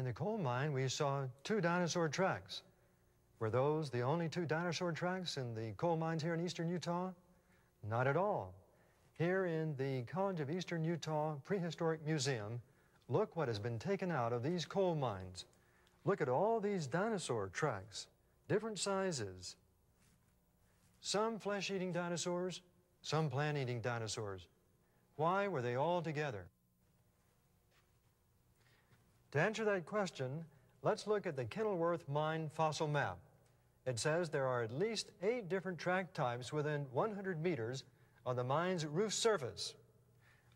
In the coal mine, we saw two dinosaur tracks. Were those the only two dinosaur tracks in the coal mines here in eastern Utah? Not at all. Here in the College of Eastern Utah Prehistoric Museum, look what has been taken out of these coal mines. Look at all these dinosaur tracks, different sizes. Some flesh-eating dinosaurs, some plant-eating dinosaurs. Why were they all together? To answer that question, let's look at the Kenilworth Mine fossil map. It says there are at least eight different track types within 100 meters on the mine's roof surface.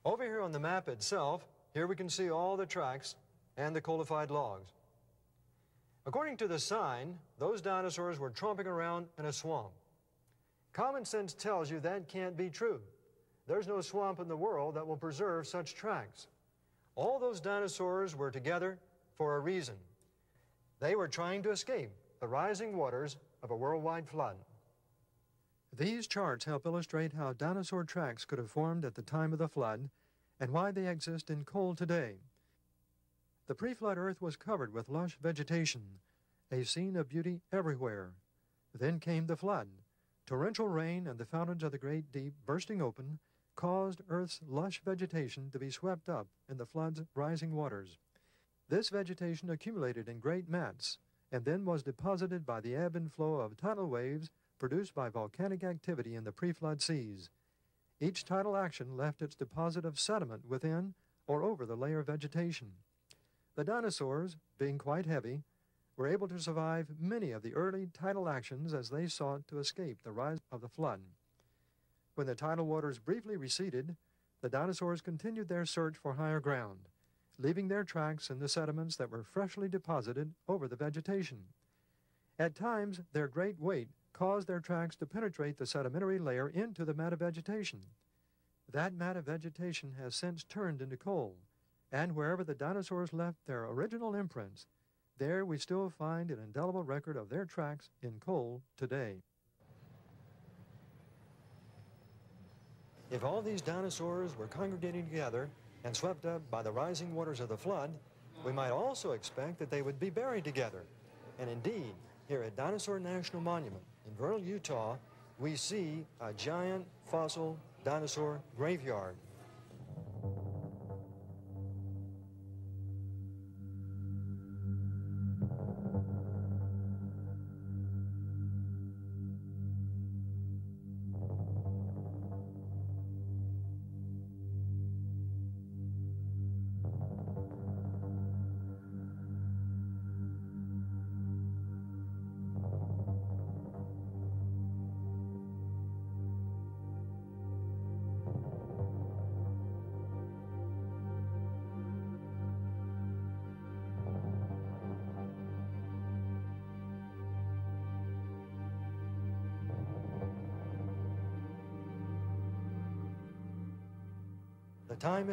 Over here on the map itself, here we can see all the tracks and the coalified logs. According to the sign, those dinosaurs were tromping around in a swamp. Common sense tells you that can't be true. There's no swamp in the world that will preserve such tracks. All those dinosaurs were together for a reason. They were trying to escape the rising waters of a worldwide flood. These charts help illustrate how dinosaur tracks could have formed at the time of the flood and why they exist in coal today. The pre-flood earth was covered with lush vegetation, a scene of beauty everywhere. Then came the flood. Torrential rain and the fountains of the great deep bursting open caused Earth's lush vegetation to be swept up in the flood's rising waters. This vegetation accumulated in great mats and then was deposited by the ebb and flow of tidal waves produced by volcanic activity in the pre-flood seas. Each tidal action left its deposit of sediment within or over the layer of vegetation. The dinosaurs, being quite heavy, were able to survive many of the early tidal actions as they sought to escape the rise of the flood. When the tidal waters briefly receded, the dinosaurs continued their search for higher ground, leaving their tracks in the sediments that were freshly deposited over the vegetation. At times, their great weight caused their tracks to penetrate the sedimentary layer into the mat of vegetation. That mat of vegetation has since turned into coal, and wherever the dinosaurs left their original imprints, there we still find an indelible record of their tracks in coal today. If all these dinosaurs were congregating together and swept up by the rising waters of the flood, we might also expect that they would be buried together. And indeed, here at Dinosaur National Monument in Vernal, Utah, we see a giant fossil dinosaur graveyard.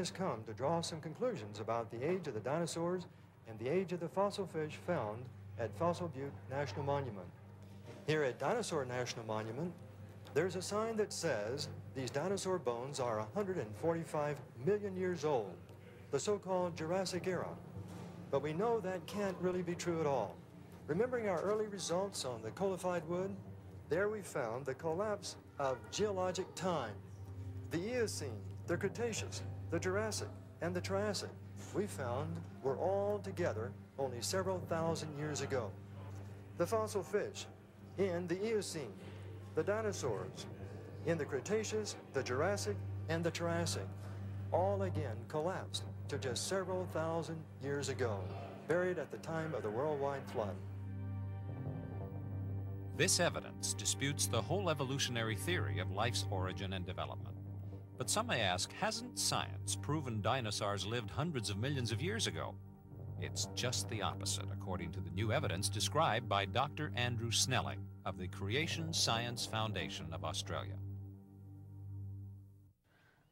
Has come to draw some conclusions about the age of the dinosaurs and the age of the fossil fish found at Fossil Butte National Monument. Here at Dinosaur National Monument, there's a sign that says these dinosaur bones are 145 million years old, the so-called Jurassic era. But we know that can't really be true at all. Remembering our early results on the coalified wood, there we found the collapse of geologic time. The Eocene, the Cretaceous, the Jurassic, and the Triassic, we found were all together only several thousand years ago. The fossil fish in the Eocene, the dinosaurs in the Cretaceous, the Jurassic, and the Triassic, all again collapsed to just several thousand years ago, buried at the time of the worldwide flood. This evidence disputes the whole evolutionary theory of life's origin and development. But some may ask, hasn't science proven dinosaurs lived hundreds of millions of years ago? It's just the opposite, according to the new evidence described by Dr. Andrew Snelling of the Creation Science Foundation of Australia.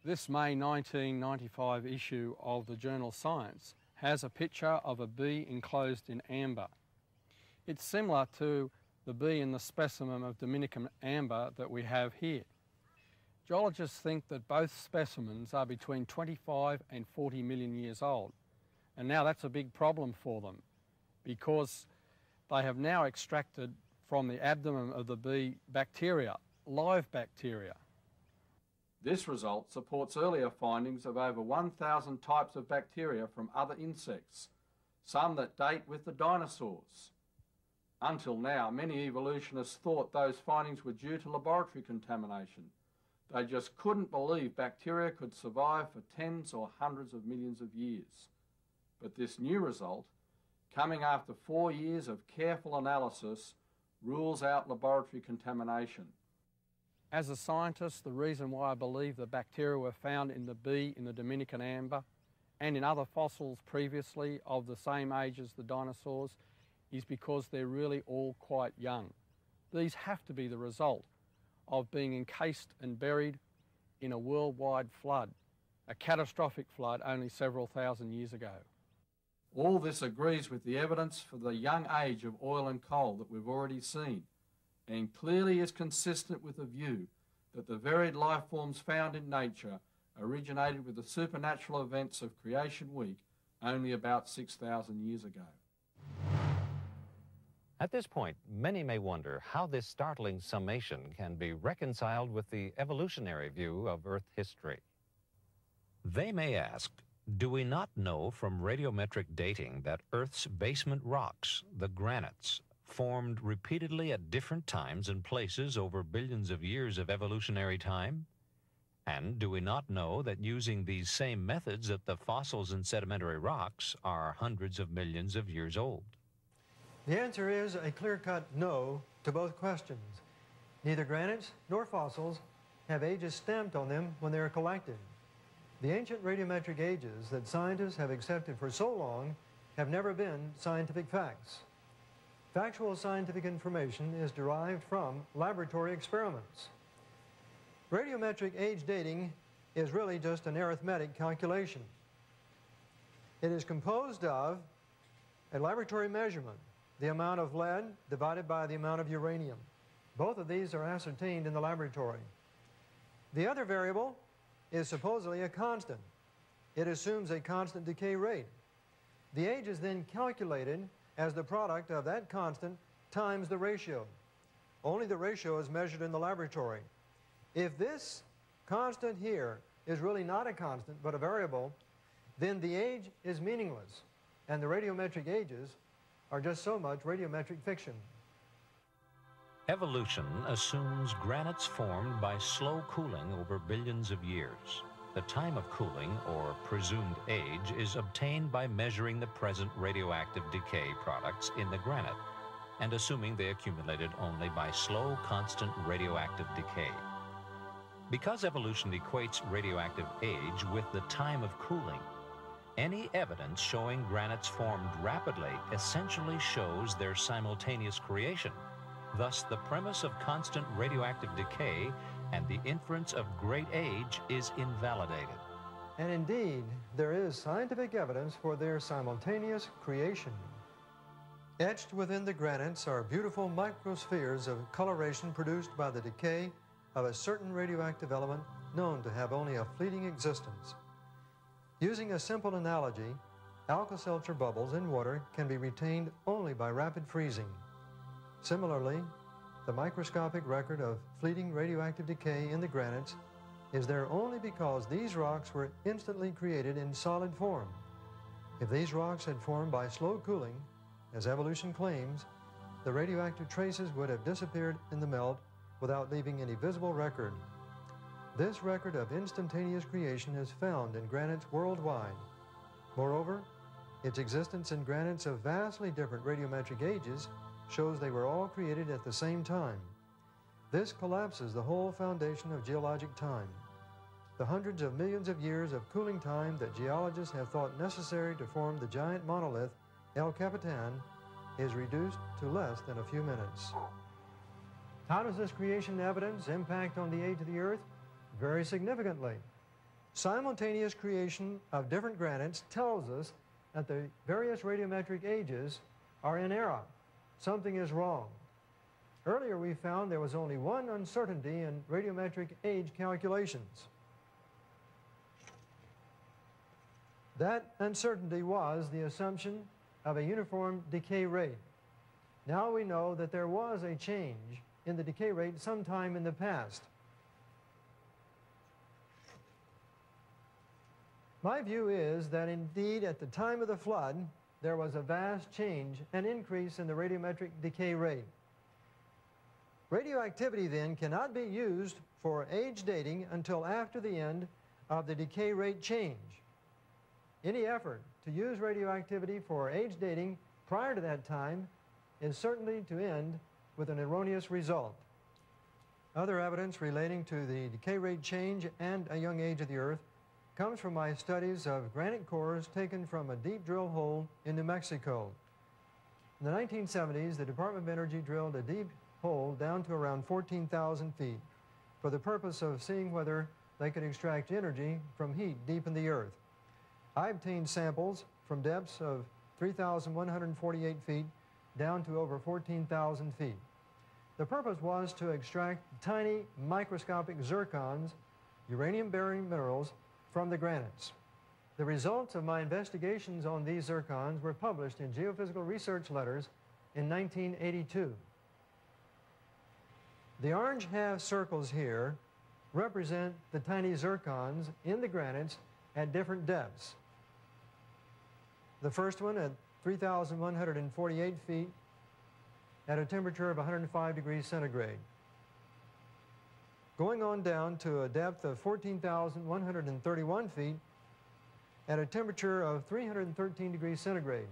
This May 1995 issue of the journal Science has a picture of a bee enclosed in amber. It's similar to the bee in the specimen of Dominican amber that we have here. Geologists think that both specimens are between 25 and 40 million years old. And now that's a big problem for them because they have now extracted from the abdomen of the bee bacteria, live bacteria. This result supports earlier findings of over 1,000 types of bacteria from other insects, some that date with the dinosaurs. Until now, many evolutionists thought those findings were due to laboratory contamination. They just couldn't believe bacteria could survive for tens or hundreds of millions of years. But this new result, coming after four years of careful analysis, rules out laboratory contamination. As a scientist, the reason why I believe the bacteria were found in the bee in the Dominican amber and in other fossils previously of the same age as the dinosaurs is because they're really all quite young. These have to be the result of being encased and buried in a worldwide flood, a catastrophic flood only several thousand years ago. All this agrees with the evidence for the young age of oil and coal that we've already seen and clearly is consistent with the view that the varied life forms found in nature originated with the supernatural events of Creation Week only about 6,000 years ago. At this point, many may wonder how this startling summation can be reconciled with the evolutionary view of Earth history. They may ask, do we not know from radiometric dating that Earth's basement rocks, the granites, formed repeatedly at different times and places over billions of years of evolutionary time? And do we not know that using these same methods that the fossils and sedimentary rocks are hundreds of millions of years old? The answer is a clear-cut no to both questions. Neither granites nor fossils have ages stamped on them when they are collected. The ancient radiometric ages that scientists have accepted for so long have never been scientific facts. Factual scientific information is derived from laboratory experiments. Radiometric age dating is really just an arithmetic calculation. It is composed of a laboratory measurement, the amount of lead divided by the amount of uranium. Both of these are ascertained in the laboratory. The other variable is supposedly a constant. It assumes a constant decay rate. The age is then calculated as the product of that constant times the ratio. Only the ratio is measured in the laboratory. If this constant here is really not a constant but a variable, then the age is meaningless, and the radiometric ages are just so much radiometric fiction. Evolution assumes granites formed by slow cooling over billions of years. The time of cooling, or presumed age, is obtained by measuring the present radioactive decay products in the granite and assuming they accumulated only by slow, constant radioactive decay. Because evolution equates radioactive age with the time of cooling, any evidence showing granites formed rapidly essentially shows their simultaneous creation. Thus, the premise of constant radioactive decay and the inference of great age is invalidated. And indeed, there is scientific evidence for their simultaneous creation. Etched within the granites are beautiful microspheres of coloration produced by the decay of a certain radioactive element known to have only a fleeting existence. Using a simple analogy, Alka-Seltzer bubbles in water can be retained only by rapid freezing. Similarly, the microscopic record of fleeting radioactive decay in the granites is there only because these rocks were instantly created in solid form. If these rocks had formed by slow cooling, as evolution claims, the radioactive traces would have disappeared in the melt without leaving any visible record. This record of instantaneous creation is found in granites worldwide. Moreover, its existence in granites of vastly different radiometric ages shows they were all created at the same time. This collapses the whole foundation of geologic time. The hundreds of millions of years of cooling time that geologists have thought necessary to form the giant monolith El Capitan is reduced to less than a few minutes. How does this creation evidence impact on the age of the Earth? Very significantly. Simultaneous creation of different granites tells us that the various radiometric ages are in error something is wrong. Earlier we found there was only one uncertainty in radiometric age calculations. That uncertainty was the assumption of a uniform decay rate. Now we know that there was a change in the decay rate sometime in the past. My view is that indeed at the time of the flood, there was a vast change, an increase in the radiometric decay rate. Radioactivity then cannot be used for age dating until after the end of the decay rate change. Any effort to use radioactivity for age dating prior to that time is certainly to end with an erroneous result. Other evidence relating to the decay rate change and a young age of the Earth comes from my studies of granite cores taken from a deep drill hole in New Mexico. In the 1970s, the Department of Energy drilled a deep hole down to around 14,000 feet for the purpose of seeing whether they could extract energy from heat deep in the earth. I obtained samples from depths of 3,148 feet down to over 14,000 feet. The purpose was to extract tiny microscopic zircons, uranium-bearing minerals, from the granites. The results of my investigations on these zircons were published in Geophysical Research Letters in 1982. The orange half circles here represent the tiny zircons in the granites at different depths. The first one at 3,148 feet at a temperature of 105 degrees centigrade. Going on down to a depth of 14,131 feet at a temperature of 313 degrees centigrade,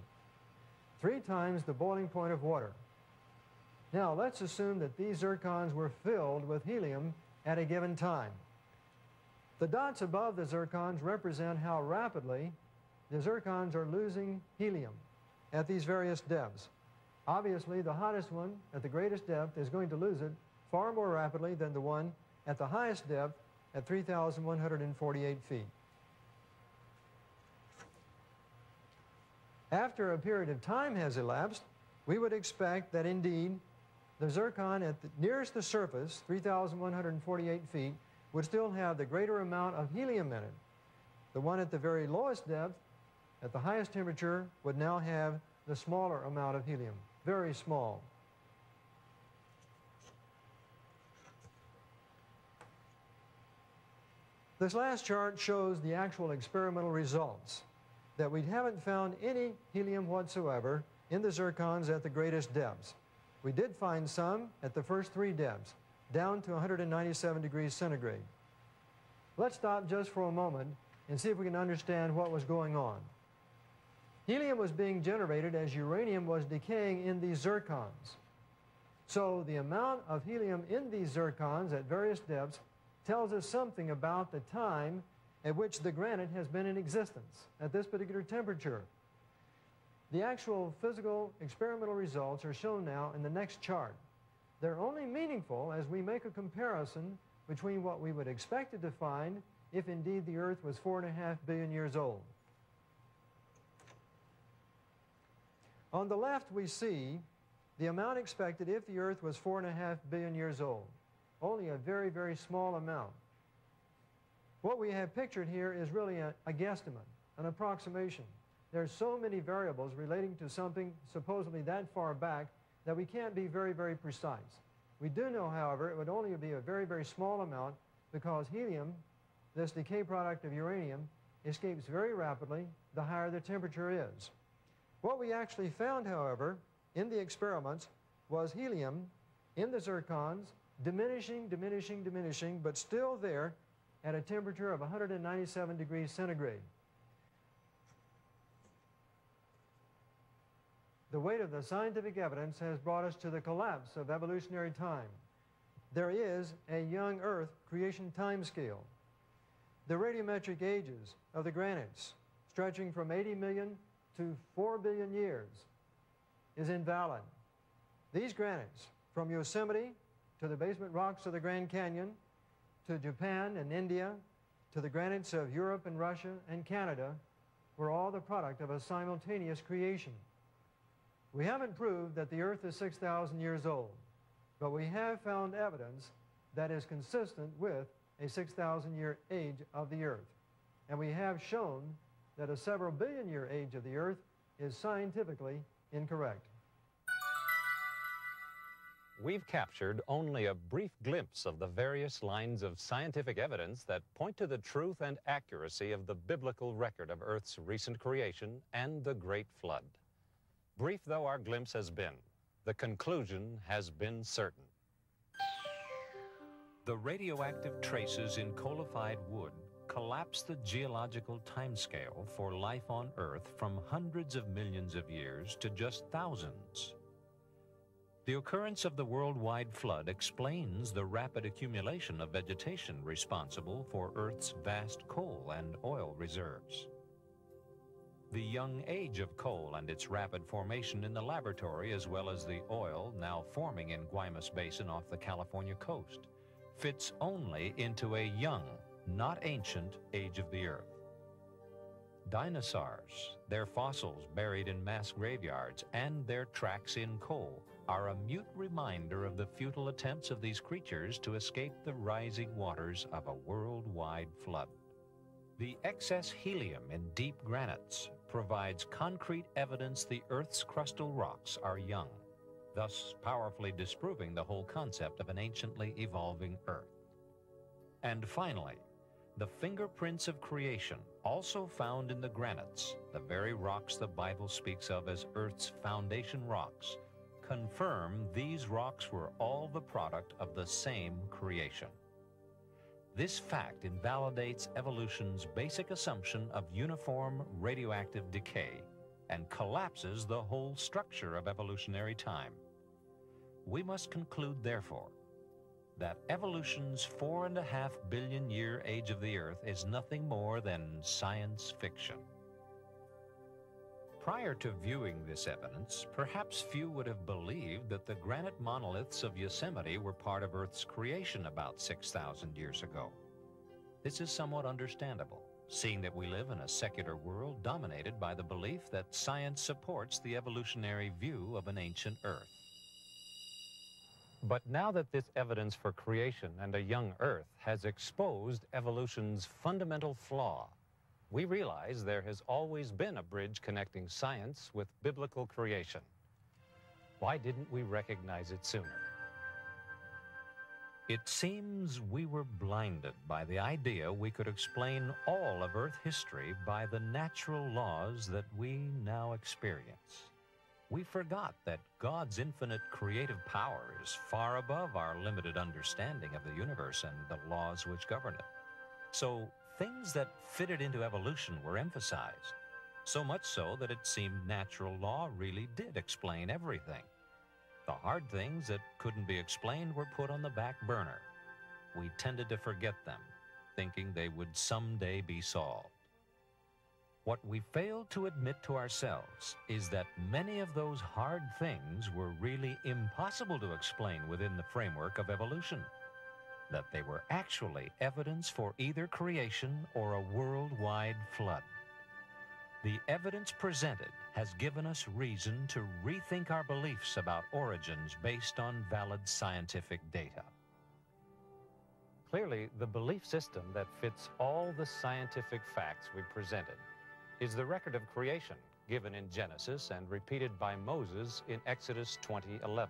three times the boiling point of water. Now, let's assume that these zircons were filled with helium at a given time. The dots above the zircons represent how rapidly the zircons are losing helium at these various depths. Obviously, the hottest one at the greatest depth is going to lose it far more rapidly than the one at the highest depth at 3,148 feet. After a period of time has elapsed, we would expect that indeed the zircon at the, nearest the surface, 3,148 feet, would still have the greater amount of helium in it. The one at the very lowest depth, at the highest temperature, would now have the smaller amount of helium, very small. This last chart shows the actual experimental results, that we haven't found any helium whatsoever in the zircons at the greatest depths. We did find some at the first three depths, down to 197 degrees centigrade. Let's stop just for a moment and see if we can understand what was going on. Helium was being generated as uranium was decaying in these zircons. So the amount of helium in these zircons at various depths tells us something about the time at which the granite has been in existence at this particular temperature. The actual physical experimental results are shown now in the next chart. They're only meaningful as we make a comparison between what we would expect to find if indeed the Earth was four and a half billion years old. On the left, we see the amount expected if the Earth was four and a half billion years old. Only a very, very small amount. What we have pictured here is really a, a guesstimate, an approximation. There's so many variables relating to something supposedly that far back that we can't be very, very precise. We do know, however, it would only be a very, very small amount because helium, this decay product of uranium, escapes very rapidly the higher the temperature is. What we actually found, however, in the experiments was helium in the zircons diminishing, diminishing, diminishing, but still there at a temperature of 197 degrees centigrade. The weight of the scientific evidence has brought us to the collapse of evolutionary time. There is a young Earth creation time scale. The radiometric ages of the granites, stretching from 80 million to 4 billion years, is invalid. These granites, from Yosemite to the basement rocks of the Grand Canyon, to Japan and India, to the granites of Europe and Russia and Canada, were all the product of a simultaneous creation. We haven't proved that the Earth is 6,000 years old, but we have found evidence that is consistent with a 6,000 year age of the Earth. And we have shown that a several billion year age of the Earth is scientifically incorrect. We've captured only a brief glimpse of the various lines of scientific evidence that point to the truth and accuracy of the biblical record of Earth's recent creation and the Great Flood. Brief though our glimpse has been, the conclusion has been certain. The radioactive traces in coalified wood collapse the geological timescale for life on Earth from hundreds of millions of years to just thousands. The occurrence of the worldwide flood explains the rapid accumulation of vegetation responsible for Earth's vast coal and oil reserves. The young age of coal and its rapid formation in the laboratory, as well as the oil now forming in Guaymas Basin off the California coast, fits only into a young, not ancient, age of the Earth. Dinosaurs, their fossils buried in mass graveyards, and their tracks in coal are a mute reminder of the futile attempts of these creatures to escape the rising waters of a worldwide flood. The excess helium in deep granites provides concrete evidence the Earth's crustal rocks are young thus powerfully disproving the whole concept of an anciently evolving Earth. And finally, the fingerprints of creation, also found in the granites, the very rocks the Bible speaks of as Earth's foundation rocks, confirm these rocks were all the product of the same creation. This fact invalidates evolution's basic assumption of uniform radioactive decay and collapses the whole structure of evolutionary time. We must conclude, therefore, that evolution's four and a half billion year age of the Earth is nothing more than science fiction. Prior to viewing this evidence, perhaps few would have believed that the granite monoliths of Yosemite were part of Earth's creation about 6,000 years ago. This is somewhat understandable, seeing that we live in a secular world dominated by the belief that science supports the evolutionary view of an ancient Earth. But now that this evidence for creation and a young Earth has exposed evolution's fundamental flaw, we realize there has always been a bridge connecting science with biblical creation. Why didn't we recognize it sooner? It seems we were blinded by the idea we could explain all of Earth history by the natural laws that we now experience we forgot that God's infinite creative power is far above our limited understanding of the universe and the laws which govern it. So things that fitted into evolution were emphasized, so much so that it seemed natural law really did explain everything. The hard things that couldn't be explained were put on the back burner. We tended to forget them, thinking they would someday be solved. What we fail to admit to ourselves is that many of those hard things were really impossible to explain within the framework of evolution. That they were actually evidence for either creation or a worldwide flood. The evidence presented has given us reason to rethink our beliefs about origins based on valid scientific data. Clearly, the belief system that fits all the scientific facts we presented is the record of creation given in Genesis and repeated by Moses in Exodus 20:11.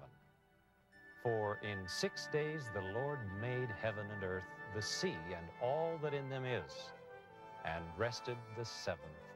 For in six days the Lord made heaven and earth, the sea, and all that in them is, and rested the seventh